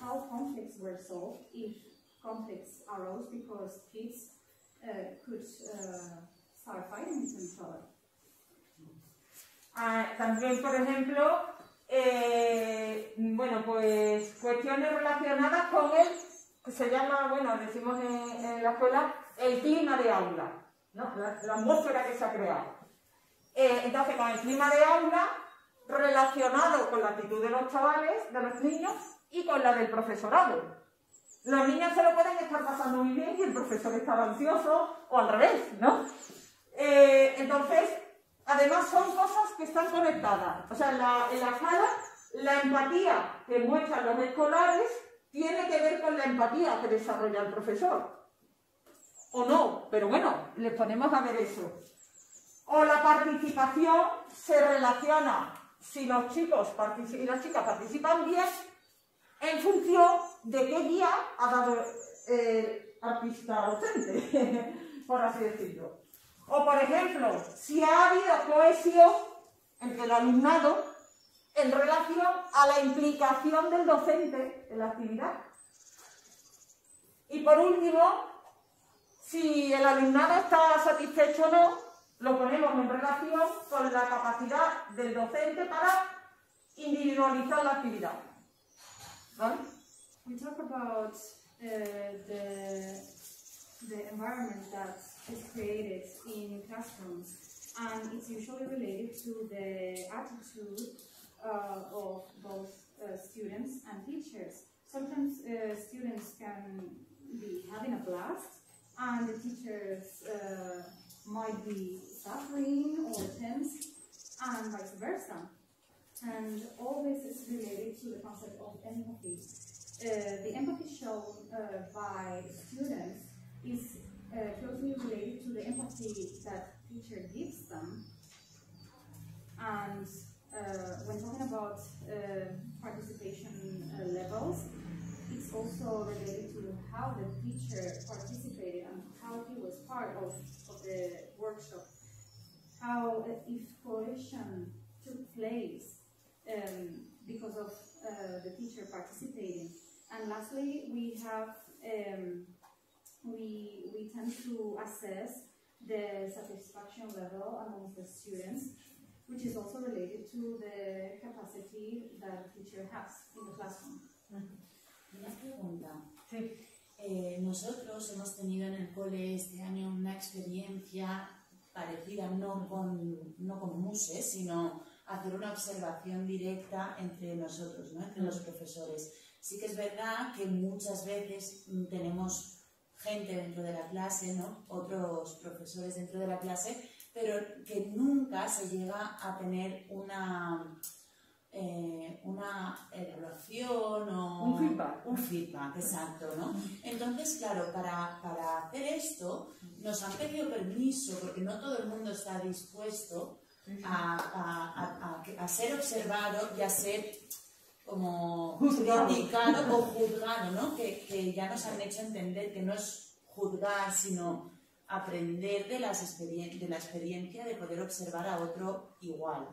How conflicts were solved, if conflicts arose because kids uh, could uh, start fighting with each other. Ah, también, por ejemplo, eh, bueno, pues cuestiones relacionadas con el, que se llama, bueno, decimos en, la escuela, el clima de aula, ¿no? la, la atmósfera que se ha creado. Eh, entonces, con el clima de aula, relacionado con la actitud de los chavales, de los niños, y con la del profesorado. Los niños se lo pueden estar pasando muy bien y el profesor está ansioso, o al revés, ¿no? Eh, entonces, además son cosas que están conectadas. O sea, en la, en la sala, la empatía que muestran los escolares tiene que ver con la empatía que desarrolla el profesor. O no, pero bueno, les ponemos a ver eso. O la participación se relaciona, si los chicos y las chicas participan bien, en función de qué guía ha dado el artista docente, <laughs> por así decirlo. O, por ejemplo, si ha habido cohesión entre el alumnado en relación a la implicación del docente en la actividad. Y por último, si el alumnado está satisfecho o no, lo ponemos en relación con la capacidad del docente para individualizar la actividad. ¿Vale? We talk about uh, the, the environment that is created in classrooms, and it's usually related to the attitude uh, of both uh, students and teachers. Sometimes uh, students can be having a blast, and the teachers uh, might be suffering or tense, and vice versa. And all this is related to the concept of empathy. Uh, the empathy shown uh, by students is uh, closely related to the empathy that teacher gives them. And uh, when talking about uh, participation uh, levels, it's also related to how the teacher participated and how he was part of, of the workshop. How, if cohesion took place um, because of uh, the teacher participating. And lastly, we have um, we we tend to assess the satisfaction level among the students, which is also related to the capacity that the teacher has in the classroom. Una pregunta. Sí. Eh, nosotros hemos tenido en el cole este año una experiencia parecida, no con, no con MUSE, sino hacer una observación directa entre nosotros, ¿no? entre los profesores. Sí que es verdad que muchas veces mm, tenemos gente dentro de la clase, ¿no? otros profesores dentro de la clase, pero que nunca se llega a tener una, eh, una evaluación o Un feedback. un feedback, exacto, ¿no? Entonces, claro, para, para hacer esto nos han pedido permiso porque no todo el mundo está dispuesto a, a- a- ser observado y a ser como criticado o juzgado, ¿no? Que, que ya nos han hecho entender que no es juzgar, sino aprender de, las experien- de la experiencia de poder observar a otro igual.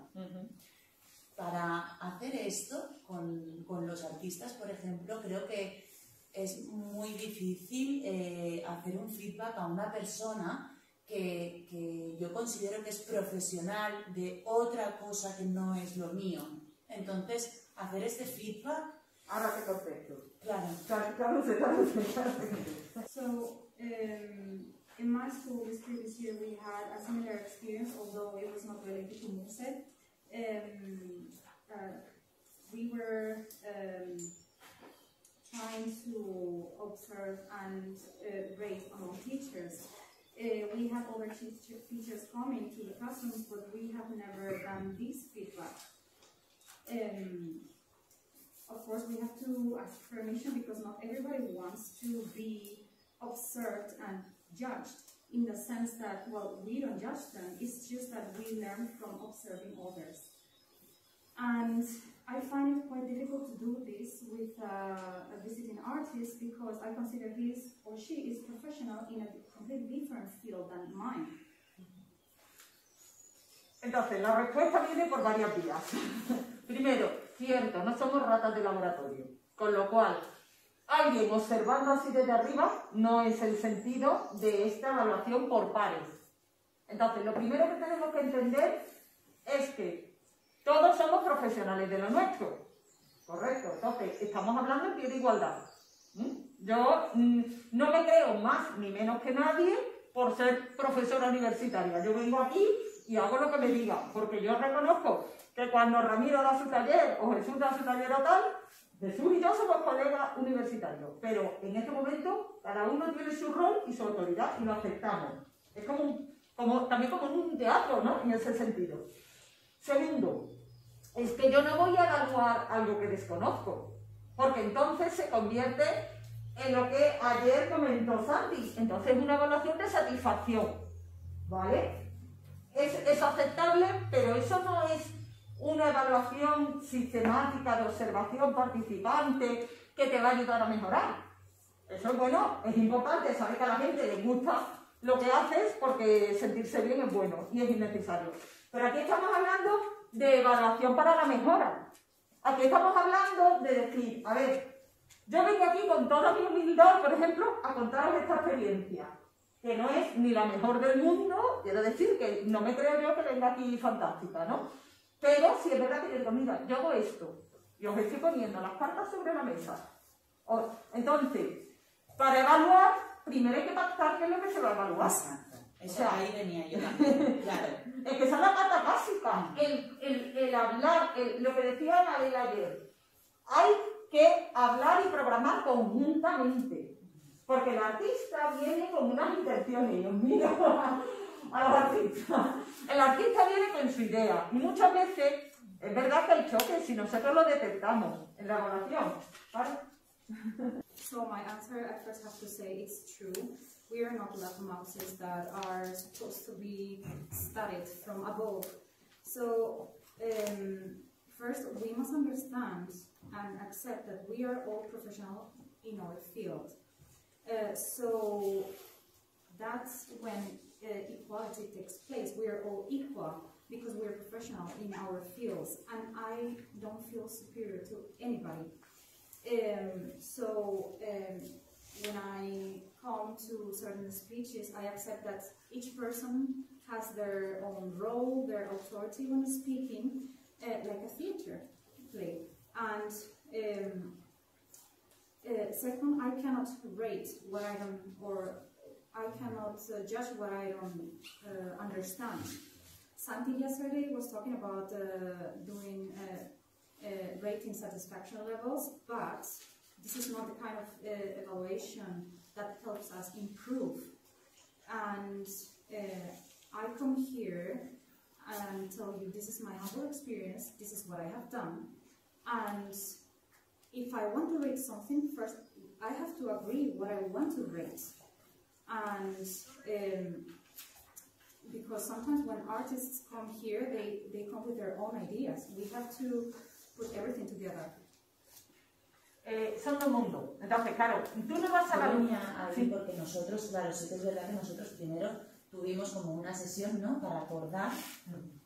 Para hacer esto con, con los artistas, por ejemplo, creo que es muy difícil eh, hacer un feedback a una persona que, que yo considero que es profesional de otra cosa que no es lo mío. Entonces, hacer este feedback, Ahora te contesto. claro, Claro, claro, se claro, So, um, in my school this previous year, we had a similar experience, although it was not related to MUSE. Um, uh, we were um, trying to observe and uh, rate among teachers. Uh, we have other teachers coming to the classrooms, but we have never done this feedback. Um, of course, we have to ask permission because not everybody wants to be observed and judged in the sense that, well, we don't judge them, it's just that we learn from observing others. And I find it quite difficult to do this with uh, a visiting artist because I consider he is or she is professional in a completely different field than mine. Entonces, la respuesta viene por varias vías. <laughs> Primero, cierto, no somos ratas de laboratorio, con lo cual, alguien observando así desde arriba no es el sentido de esta evaluación por pares. Entonces, lo primero que tenemos que entender es que todos somos profesionales de lo nuestro, ¿correcto? Entonces, estamos hablando en pie de igualdad. ¿Mm? Yo mm, no me creo más ni menos que nadie por ser profesora universitaria. Yo vengo aquí y hago lo que me digan, porque yo reconozco que cuando Ramiro da su taller o Jesús da su taller o tal, Jesús y yo somos colegas universitarios, pero en este momento cada uno tiene su rol y su autoridad y lo aceptamos. Es como, como también como un teatro, ¿no? En ese sentido. Segundo, es que yo no voy a evaluar algo que desconozco, porque entonces se convierte en lo que ayer comentó Santi, entonces es una evaluación de satisfacción, ¿vale? Es, es aceptable, pero eso no es una evaluación sistemática de observación participante que te va a ayudar a mejorar. Eso es bueno, es importante saber que a la gente le gusta lo que haces porque sentirse bien es bueno y es innecesario. Pero aquí estamos hablando de evaluación para la mejora. Aquí estamos hablando de decir, a ver, yo vengo aquí con toda mi humildad, por ejemplo, a contaros esta experiencia, que no es ni la mejor del mundo, quiero decir que no me creo yo que venga aquí fantástica, ¿no? Pero sí es verdad que yo digo, mira, yo hago esto, y os estoy poniendo las cartas sobre la mesa. Entonces, para evaluar, primero hay que pactar qué es lo que se va a evaluar. Eso, O sea, ahí venía yo también, <laughs> claro. Es que esa es la pata básica, el, el- el hablar, el- lo que decía Anabel ayer. Hay que hablar y programar conjuntamente, porque el artista viene con unas intenciones, yo miro a, a los artistas. El artista viene con su idea, y muchas veces es verdad que hay choques si nosotros lo detectamos en la evaluación. ¿vale? So my answer, I first have to say it's true. We are not lab mouses that are supposed to be studied from above. So um, first, we must understand and accept that we are all professional in our field. Uh, so that's when uh, equality takes place. We are all equal because we are professional in our fields, and I don't feel superior to anybody. Um, so um, when I come to certain speeches, I accept that each person has their own role, their authority when speaking, uh, like a theater play. And um, uh, second, I cannot rate what I don't, or I cannot uh, judge what I don't uh, understand. Santi yesterday was talking about uh, doing uh, rating satisfaction levels, but this is not the kind of uh, evaluation that helps us improve. And uh, I come here and tell you this is my humble experience, this is what I have done, and if I want to rate something, first I have to agree what I want to rate. And um, because sometimes when artists come here, they, they come with their own ideas. We have to put everything together. Eh, son dos mundos. Entonces, claro, tú no vas a la Sí. porque nosotros, claro, sí que es verdad que nosotros primero tuvimos como una sesión, ¿no? Para acordar,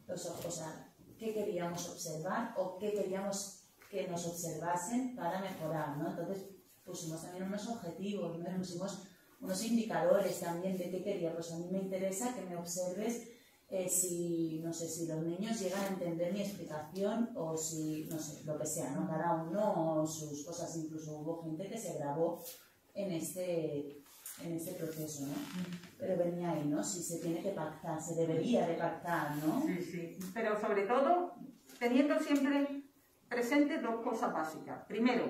los, o sea, qué queríamos observar o qué queríamos que nos observasen para mejorar, ¿no? Entonces pusimos también unos objetivos, ¿no? Pusimos unos indicadores también de qué quería. Pues a mí me interesa que me observes eh, si, no sé, si los niños llegan a entender mi explicación o si, no sé, lo que sea, ¿no? Cada uno sus cosas, incluso hubo gente que se grabó en este, en este proceso, ¿no? Pero venía ahí, ¿no? Si se tiene que pactar, se debería de pactar, ¿no? Sí, sí. Pero sobre todo, teniendo siempre presentes dos cosas básicas. Primero,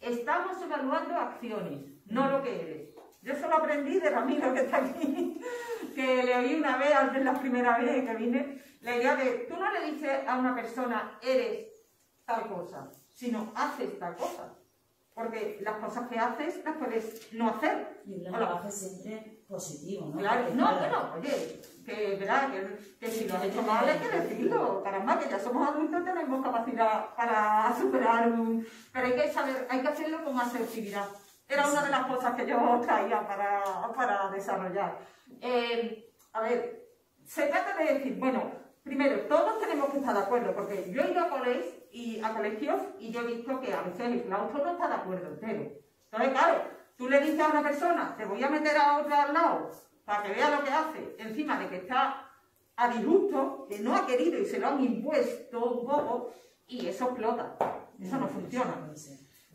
estamos evaluando acciones, no lo que eres. Yo eso lo aprendí de Ramiro, que está aquí, <laughs> que le oí una vez, antes la primera vez que vine, la idea de, tú no le dices a una persona, eres tal cosa, sino haces tal cosa. Porque las cosas que haces las puedes no hacer. Y un lenguaje siempre positivo, ¿no? Claro, Porque, no, claro, bueno, oye, que que, que si lo has hecho mal hay que decirlo, caramba, que ya somos adultos, tenemos capacidad para superar un... Pero hay que saber, hay que hacerlo con asertividad. Era una de las cosas que yo traía para, para desarrollar. Eh, a ver, se trata de decir, bueno, primero, todos tenemos que estar de acuerdo, porque yo he ido a colegios y, a colegios y yo he visto que a veces el claustro no está de acuerdo entero. Entonces, claro, tú le dices a una persona, te voy a meter a otra al lado para que vea lo que hace, encima de que está a disgusto, que no ha querido y se lo han impuesto un poco, y eso explota. Eso no funciona.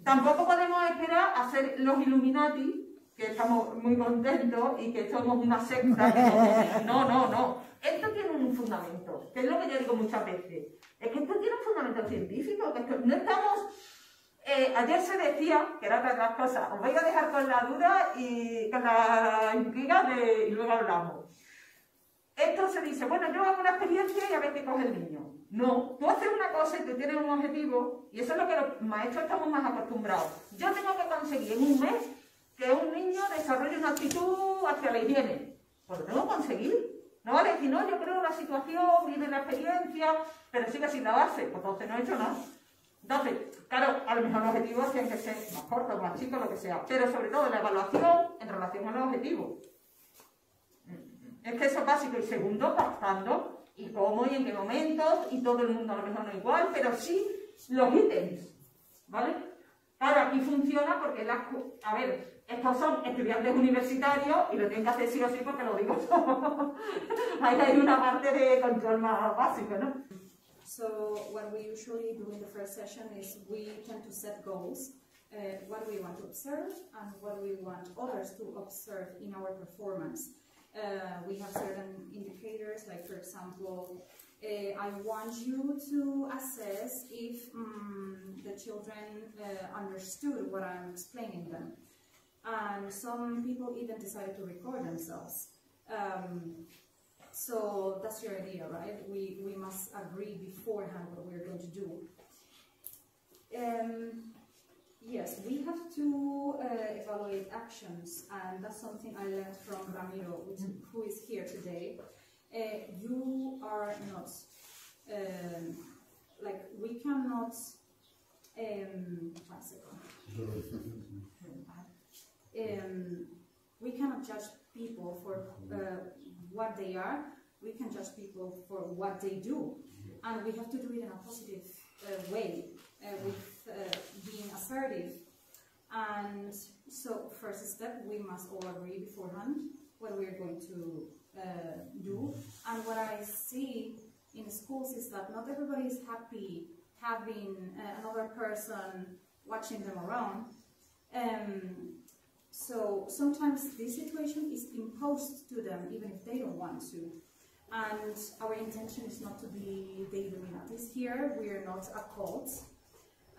Tampoco podemos esperar a ser los Illuminati, que estamos muy contentos y que somos una secta. <laughs> No, no, no. Esto tiene un fundamento, que es lo que yo digo muchas veces. Es que esto tiene un fundamento científico, que no estamos... eh, ayer se decía, que era otra de las cosas, os voy a dejar con la duda y con la intriga de, y luego hablamos. Esto se dice, bueno, yo hago una experiencia y a ver qué coge el niño. No, tú haces una cosa y tú tienes un objetivo, y eso es lo que los maestros estamos más acostumbrados. Yo tengo que conseguir en un mes que un niño desarrolle una actitud hacia la higiene. Pues lo tengo que conseguir. No vale decir, no, yo creo una situación, vive una experiencia, pero sigue sin la base. Pues entonces no he hecho nada. Entonces, claro, a lo mejor los objetivos tienen que ser más cortos, más chicos, lo que sea. Pero sobre todo la evaluación en relación a los objetivos. Es que eso es básico. Y segundo, pactando. Y cómo y en qué momentos. Y todo el mundo a lo mejor no igual, pero sí los ítems. ¿Vale? Claro, aquí funciona porque las... A ver, estos son estudiantes universitarios y lo tienen que hacer sí o sí porque lo digo <laughs> yo. Ahí hay una parte de control más básico, ¿no? So what we usually do in the first session is we tend to set goals. Uh, what we want to observe and what we want others to observe in our performance. Uh, we have certain indicators, like for example, uh, I want you to assess if mm, the children uh, understood what I'm explaining them. And some people even decided to record themselves. Um, so that's your idea, right? We, we must agree beforehand what we're going to do. Um, yes, we have to uh, evaluate actions, and that's something I learned from Ramiro, which, who is here today. Uh, you are not, um, like, we cannot, um, one second. <laughs> Um, we cannot judge people for uh, what they are, we can judge people for what they do. And we have to do it in a positive uh, way, uh, with uh, being assertive. And so, first step, we must all agree beforehand what we're going to uh, do. And what I see in schools is that not everybody is happy having uh, another person watching them around. Um, so sometimes this situation is imposed to them even if they don't want to. And our intention is not to be the Illuminatis here, we are not a cult.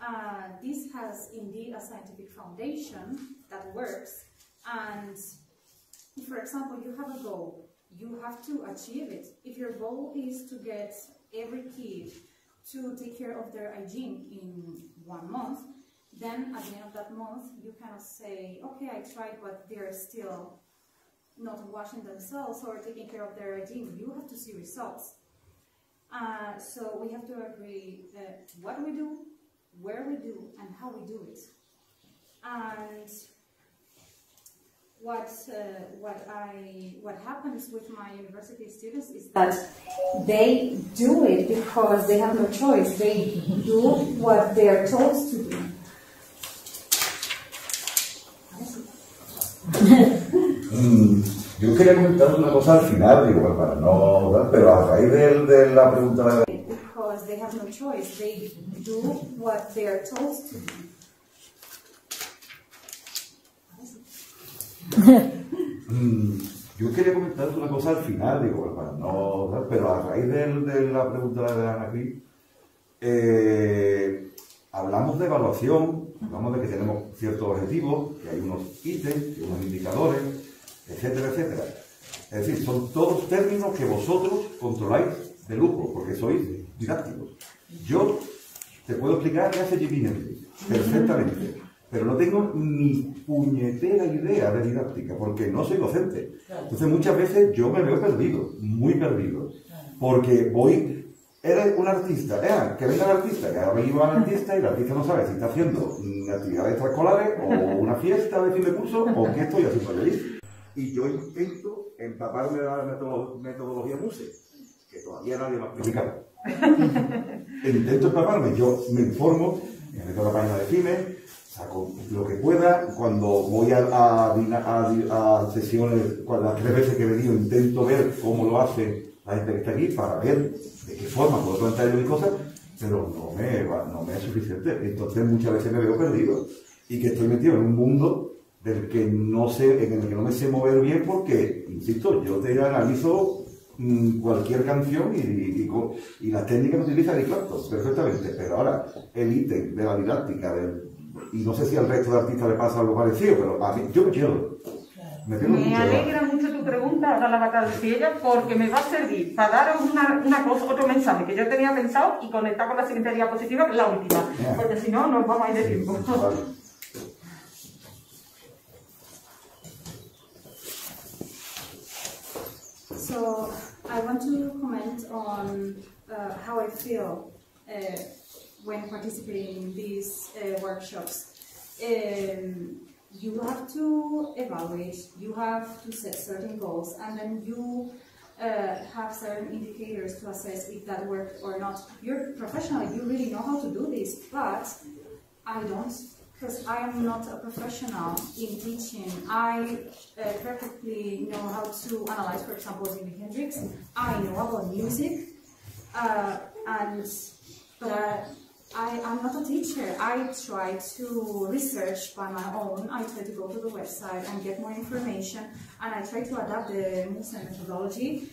Uh, this has indeed a scientific foundation that works. And for example, you have a goal, you have to achieve it. If your goal is to get every kid to take care of their hygiene in one month, then at the end of that month, you cannot say, okay, I tried, but they're still not washing themselves or taking care of their hygiene. You have to see results. Uh, so we have to agree that what we do, where we do, and how we do it. And what uh, what I what happens with my university students is that they do it because they have no choice. They do what they are told to do. Mm, yo quería comentar una cosa al final, digo, para no, pero a raíz de, de la pregunta They have no choice. They do what they are told to do. Mm, yo quería comentar una cosa al final, digo, para no, pero a raíz de, la pregunta de Ana Cris, eh, hablamos de evaluación, hablamos de que tenemos ciertos objetivos, que hay unos ítems, unos indicadores, etcétera, etcétera. Es decir, son todos términos que vosotros controláis de lujo, porque sois didácticos. Yo te puedo explicar qué hace Jimmy perfectamente, pero no tengo ni puñetera idea de didáctica, porque no soy docente. Entonces muchas veces yo me veo perdido, muy perdido, porque voy, eres un artista, eh, que venga el artista, que ahora iba al artista y el artista no sabe si está haciendo actividades extraescolares o una fiesta de fin de curso o qué estoy haciendo allí. Y yo intento empaparme de la meto- metodología MUSE, que todavía nadie me ha explicado. <laughs> intento empaparme, yo me informo, me meto a la página de FIME, saco lo que pueda, cuando voy a, a, a- sesiones, las tres veces que he venido, intento ver cómo lo hace la gente que está aquí para ver de qué forma puedo plantear mis cosas, pero no me, no me es suficiente. Entonces muchas veces me veo perdido y que estoy metido en un mundo del que no sé, en el que no me sé mover bien porque, insisto, yo te analizo cualquier canción y, y- y co- y las técnicas que utiliza Eric Clapton perfectamente, pero ahora el ítem de la didáctica del- y no sé si al resto de artistas le pasa algo parecido, pero a mí yo me pierdo. Me pierdo Me mucho. alegra mucho tu pregunta, ahora la va a decir ella, porque me va a servir para daros una, una cosa, otro mensaje que yo tenía pensado y conectar con la siguiente diapositiva, que es la última, porque si no nos vamos a ir de tiempo. Vale. So I want to comment on uh, how I feel uh, when participating in these uh, workshops. Um, you have to evaluate, you have to set certain goals, and then you uh, have certain indicators to assess if that worked or not. You're professional, you really know how to do this, but I don't, because I am not a professional in teaching. I uh, perfectly know how to analyze, for example, Jimi Hendrix. I know about music, uh, and but I, I'm not a teacher. I try to research by my own. I try to go to the website and get more information, and I try to adapt the Musa methodology.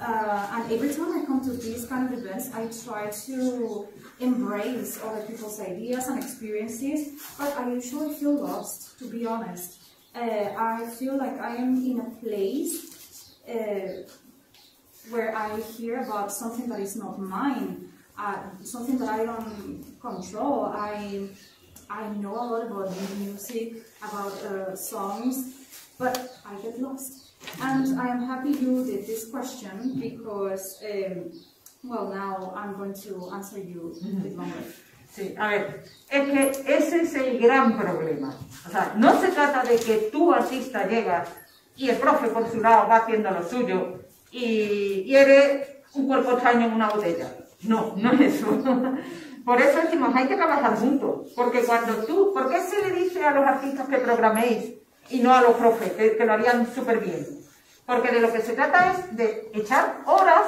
Uh, and every time I come to these kind of events, I try to embrace other people's ideas and experiences, but I usually feel lost, to be honest. Uh, I feel like I am in a place uh, where I hear about something that is not mine, uh, something that I don't control. I I know a lot about music, about uh, songs, but I get lost. And I am happy you did this question because, um, well, now I'm going to answer you longer. Sí, a ver, es que ese es el gran problema. O sea, no se trata de que tú, artista, llegas y el profe por su lado va haciendo lo suyo y, y eres un cuerpo extraño en una botella. No, no es eso. <laughs> Por eso decimos, hay que trabajar juntos. Porque cuando tú, ¿por qué se le dice a los artistas que programéis y no a los profes, que, que lo harían súper bien? Porque de lo que se trata es de echar horas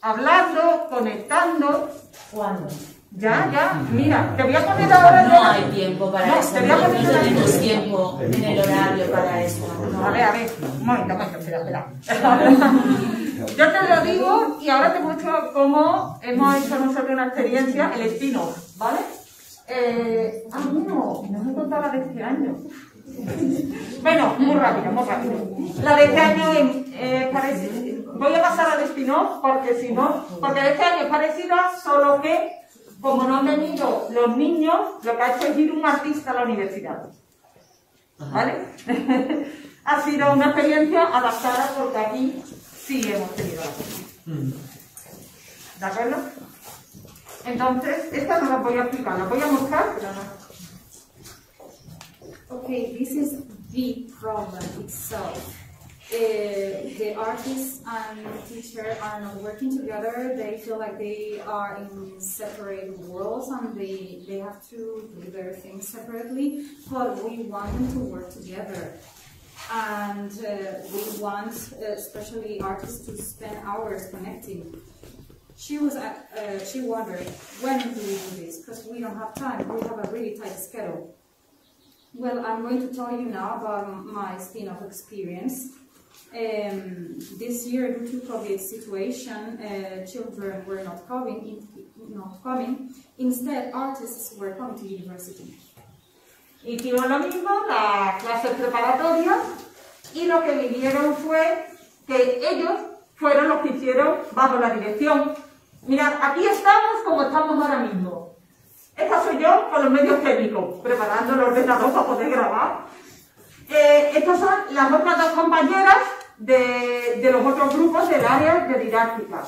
hablando, conectando. ¿Cuándo? Ya, ya, mira, te voy a poner ahora. No hay tiempo para No, eso, te voy a no, poner no tenemos tiempo en el horario para eso. No, a ver, a ver, un momento, un momento, espera, espera. <laughs> Yo te lo digo y ahora te muestro cómo hemos hecho nosotros una experiencia, el espino, ¿vale? Eh, ah, no, no me contaba de este año. <laughs> Bueno, muy rápido, muy rápido. La de este año es parecida. Voy a pasar al spin-off porque si no, porque este año es parecida, solo que como no han venido los niños, lo que ha hecho es ir un artista a la universidad. ¿Vale? <laughs> ha sido una experiencia adaptada porque aquí sí hemos tenido la ¿De acuerdo? Entonces, esta no la voy a explicar, la voy a mostrar, pero no. Okay, this is the problem itself. Uh, the artist and teacher are not working together. They feel like they are in separate worlds and they, they have to do their things separately, but we want them to work together. And uh, we want, uh, especially artists, to spend hours connecting. She was, uh, uh, she wondered, when do we do this? Because we don't have time. We have a really tight schedule. Well, I'm going to tell you now about my spin-off experience. Um, this year, due to COVID situation, uh, children were not coming, in, not coming. Instead, artists were coming to university. Hicimos lo mismo, las clases preparatorias, y lo que vivieron fue que ellos fueron los que hicieron bajo la dirección. Mirad, aquí estamos como estamos ahora mismo. Esta soy yo con los medios técnicos, preparando el ordenador para poder grabar. Eh, estas son las otras dos compañeras de, los otros grupos del área de didáctica.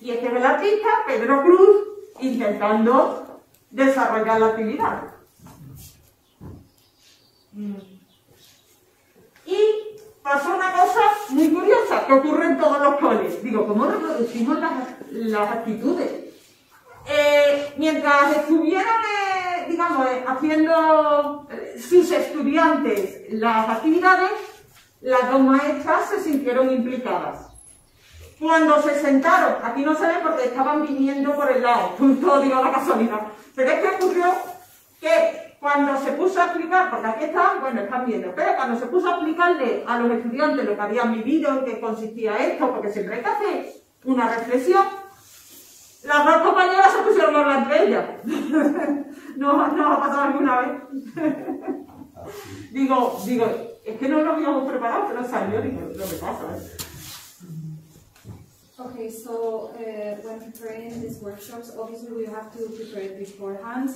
Y este es el artista, Pedro Cruz, intentando desarrollar la actividad. Y pasó una cosa muy curiosa que ocurre en todos los coles. Digo, ¿cómo reproducimos las actitudes? Eh, mientras estuvieron, eh, digamos, eh, haciendo sus estudiantes las actividades, las dos maestras se sintieron implicadas. Cuando se sentaron, aquí no se ve porque estaban viniendo por el lado, <laughs> todo digo la casualidad, pero es que ocurrió que cuando se puso a explicar, porque aquí están, bueno, están viendo, pero cuando se puso a explicarle a los estudiantes lo que habían vivido, en qué consistía esto, porque siempre hay que hacer una reflexión, las dos compañeras se pusieron a hablar entre ellas. <laughs> ¿No, ¿No ha pasado alguna vez? digo, digo, es que no lo habíamos preparado, pero salió, digo, lo que pasa. ¿eh? Okay, so uh, when preparing these workshops, obviously we have to prepare it beforehand.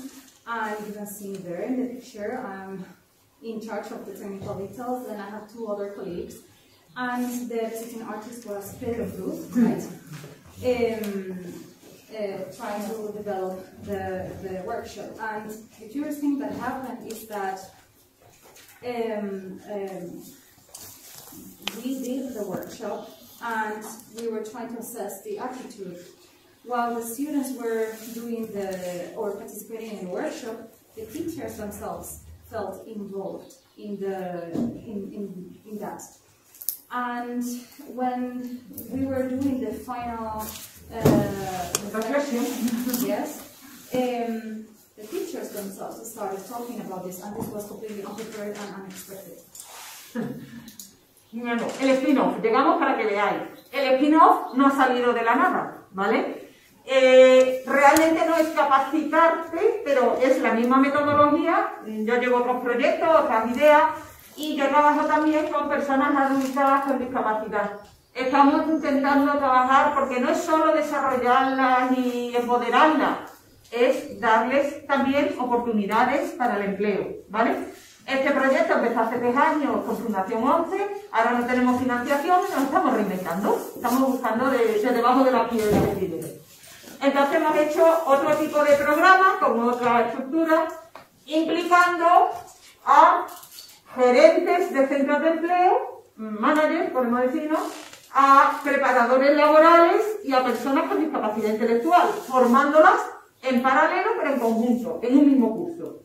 And you can see there in the picture, I'm in charge of the technical details, and I have two other colleagues. And the visiting artist was Pedro Cruz, right? <laughs> Um, trying to develop the, the workshop. And the curious thing that happened is that um, um, we did the workshop and we were trying to assess the attitude. While the students were doing the or participating in the workshop, the teachers themselves felt involved in the in, in, in that. And when we were doing the final uh, yes, um, the teachers themselves started talking about this, and this was completely unprepared and unexpected. Bueno, el spin-off, llegamos para que veáis. El spin-off no ha salido de la nada, ¿vale? Eh, realmente no es capacitarte, pero es la misma metodología. Yo llevo otros proyectos, otras ideas, y yo trabajo también con personas adultas con discapacidad. Estamos intentando trabajar porque no es solo desarrollarlas y empoderarlas, es darles también oportunidades para el empleo, ¿vale? Este proyecto empezó hace tres años con Fundación 11, ahora no tenemos financiación y nos estamos reinventando, estamos buscando de, de debajo de la piedra de Entonces hemos hecho otro tipo de programa con otra estructura, implicando a gerentes de centros de empleo, managers, podemos decirlo, a preparadores laborales y a personas con discapacidad intelectual, formándolas en paralelo pero en conjunto, en un mismo curso.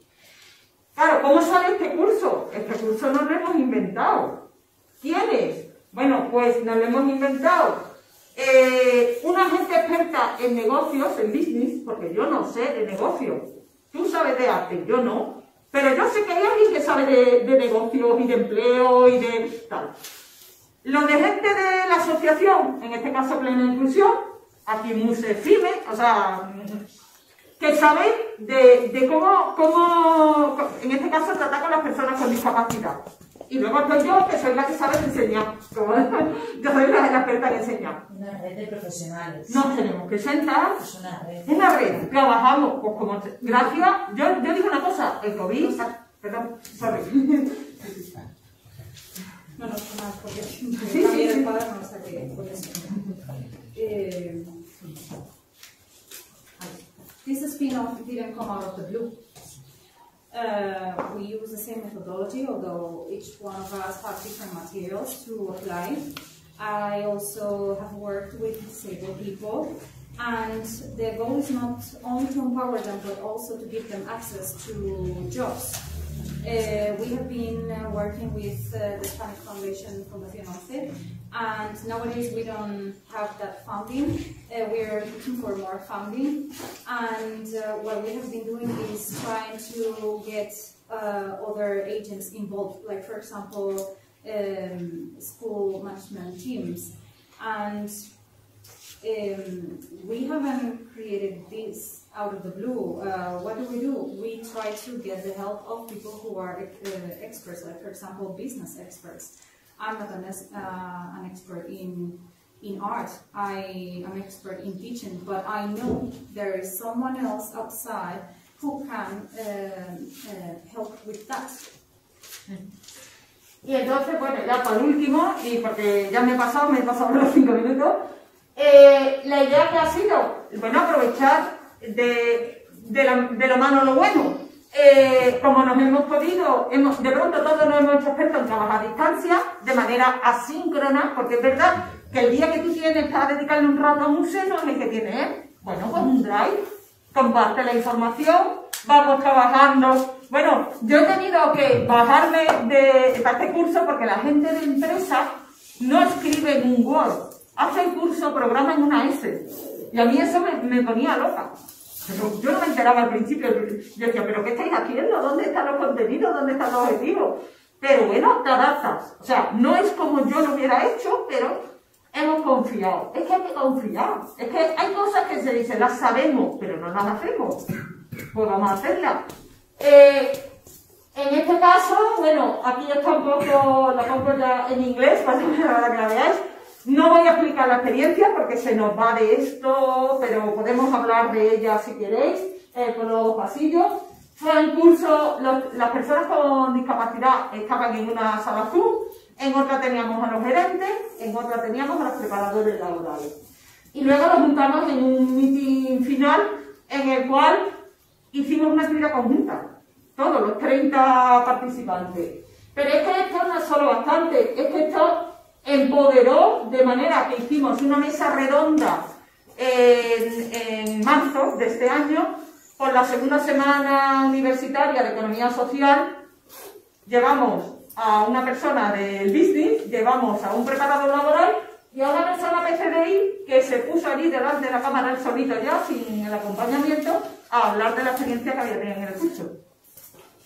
Claro, ¿cómo sale este curso? Este curso no lo hemos inventado. ¿Quiénes? Bueno, pues nos lo hemos inventado. Eh, una gente experta en negocios, en business, porque yo no sé de negocios. Tú sabes de arte, yo no. Pero yo sé que hay alguien que sabe de negocios y de empleo y de tal. Los de gente de la asociación, en este caso Plena Inclusión, aquí Muse FIME, o sea, que sabéis de, de cómo, cómo, en este caso, tratar con las personas con discapacidad. Y luego estoy yo, que soy la que sabe enseñar. Como, <laughs> yo soy la, la experta en enseñar. Una red de profesionales. Nos tenemos que sentar. Es una red. Una red. Trabajamos, pues como, gracias, yo, yo dije una cosa, el COVID, perdón, sorry. <laughs> This spin-off didn't come out of the blue. Uh, we use the same methodology, although each one of us have different materials to apply. I also have worked with disabled people, and the goal is not only to empower them, but also to give them access to jobs. Uh, we have been uh, working with uh, the Spanish Foundation Fundación ONCE, and nowadays we don't have that funding. Uh, we are looking for more funding, and uh, what we have been doing is trying to get uh, other agents involved, like for example, um, school management teams, and um, we haven't created this out of the blue. Uh, what do we do? We try to get the help of people who are uh, experts, like for example, business experts. I'm not an, uh, an expert in in art. I am expert in teaching, but I know there is someone else outside who can uh, uh, help with that. Y entonces, bueno, ya por último, y porque ya me he pasado, me he pasado <laughs> los cinco minutos, eh, la idea que ha sido, bueno, aprovechar de, de, de lo malo lo bueno. Eh, como nos hemos podido, hemos, de pronto todos nos hemos hecho expertos en trabajar a distancia, de manera asíncrona, porque es verdad que el día que tú tienes para dedicarle un rato a un museo no es el que tiene él. Bueno, pues un drive, comparte la información, vamos trabajando. Bueno, yo he tenido que bajarme de, para este curso porque la gente de empresa no escribe en un Word, hace el curso, programa en una S. Y a mí eso me, ponía loca. Yo no me enteraba al principio. Yo decía, ¿pero qué estáis haciendo? ¿Dónde están los contenidos? ¿Dónde están los objetivos? Pero bueno, te adaptas. O sea, no es como yo lo hubiera hecho, pero hemos confiado. Es que hay que confiar. Es que hay cosas que se dicen, las sabemos, pero no las hacemos. Pues vamos a hacerlas. Eh, en este caso, bueno, aquí está un poco, la pongo en inglés <laughs> para que la veáis. No voy a explicar la experiencia porque se nos va de esto, pero podemos hablar de ella si queréis, eh, por los pasillos. Fue un curso, los- las personas con discapacidad estaban en una sala azul, en otra teníamos a los gerentes, en otra teníamos a los preparadores laborales. Y luego nos juntamos en un meeting final en el cual hicimos una actividad conjunta, todos los 30 participantes. Pero es que esto no es solo bastante, es que esto empoderó de manera que hicimos una mesa redonda en, marzo de este año, por la segunda semana universitaria de Economía Social, llevamos a una persona del business, llevamos a un preparador laboral y a una persona PCDI que se puso allí delante de la cámara él solito ya, sin el acompañamiento, a hablar de la experiencia que había tenido en el curso.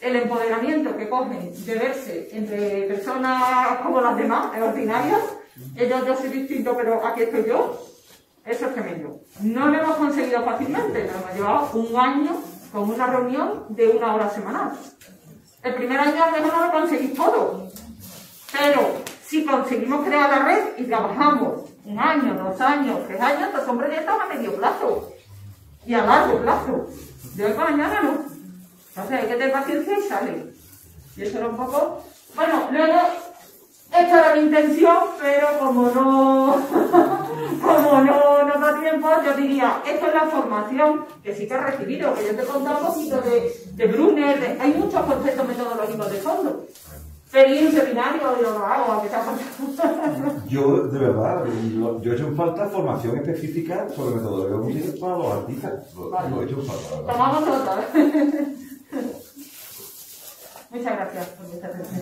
El empoderamiento que cogen de verse entre personas como las demás, ordinarias, ellos yo soy distinto, pero aquí estoy yo, eso es tremendo. No lo hemos conseguido fácilmente, nos hemos llevado un año con una reunión de una hora semanal. El primer año a lo no lo conseguís todo, pero si conseguimos crear la red y trabajamos un año, dos años, tres años, estos son proyectos a medio plazo y a largo plazo. De hoy para mañana no. Entonces hay que tener paciencia y sale. Y eso era un poco. Bueno, luego, esta era mi intención, pero como no, <laughs> como no nos da tiempo, yo diría, esto es la formación que sí que he recibido, que yo te he contado un poquito de, de Brunner, de- hay muchos conceptos metodológicos de fondo. Pedí un seminario y lo hago, aunque sea <laughs> Yo, de verdad, yo, yo he hecho en falta formación específica sobre metodología para los artistas. Lo, Vale. lo he hecho en falta. Tomamos otra. <laughs> Muchas gracias por esta atención.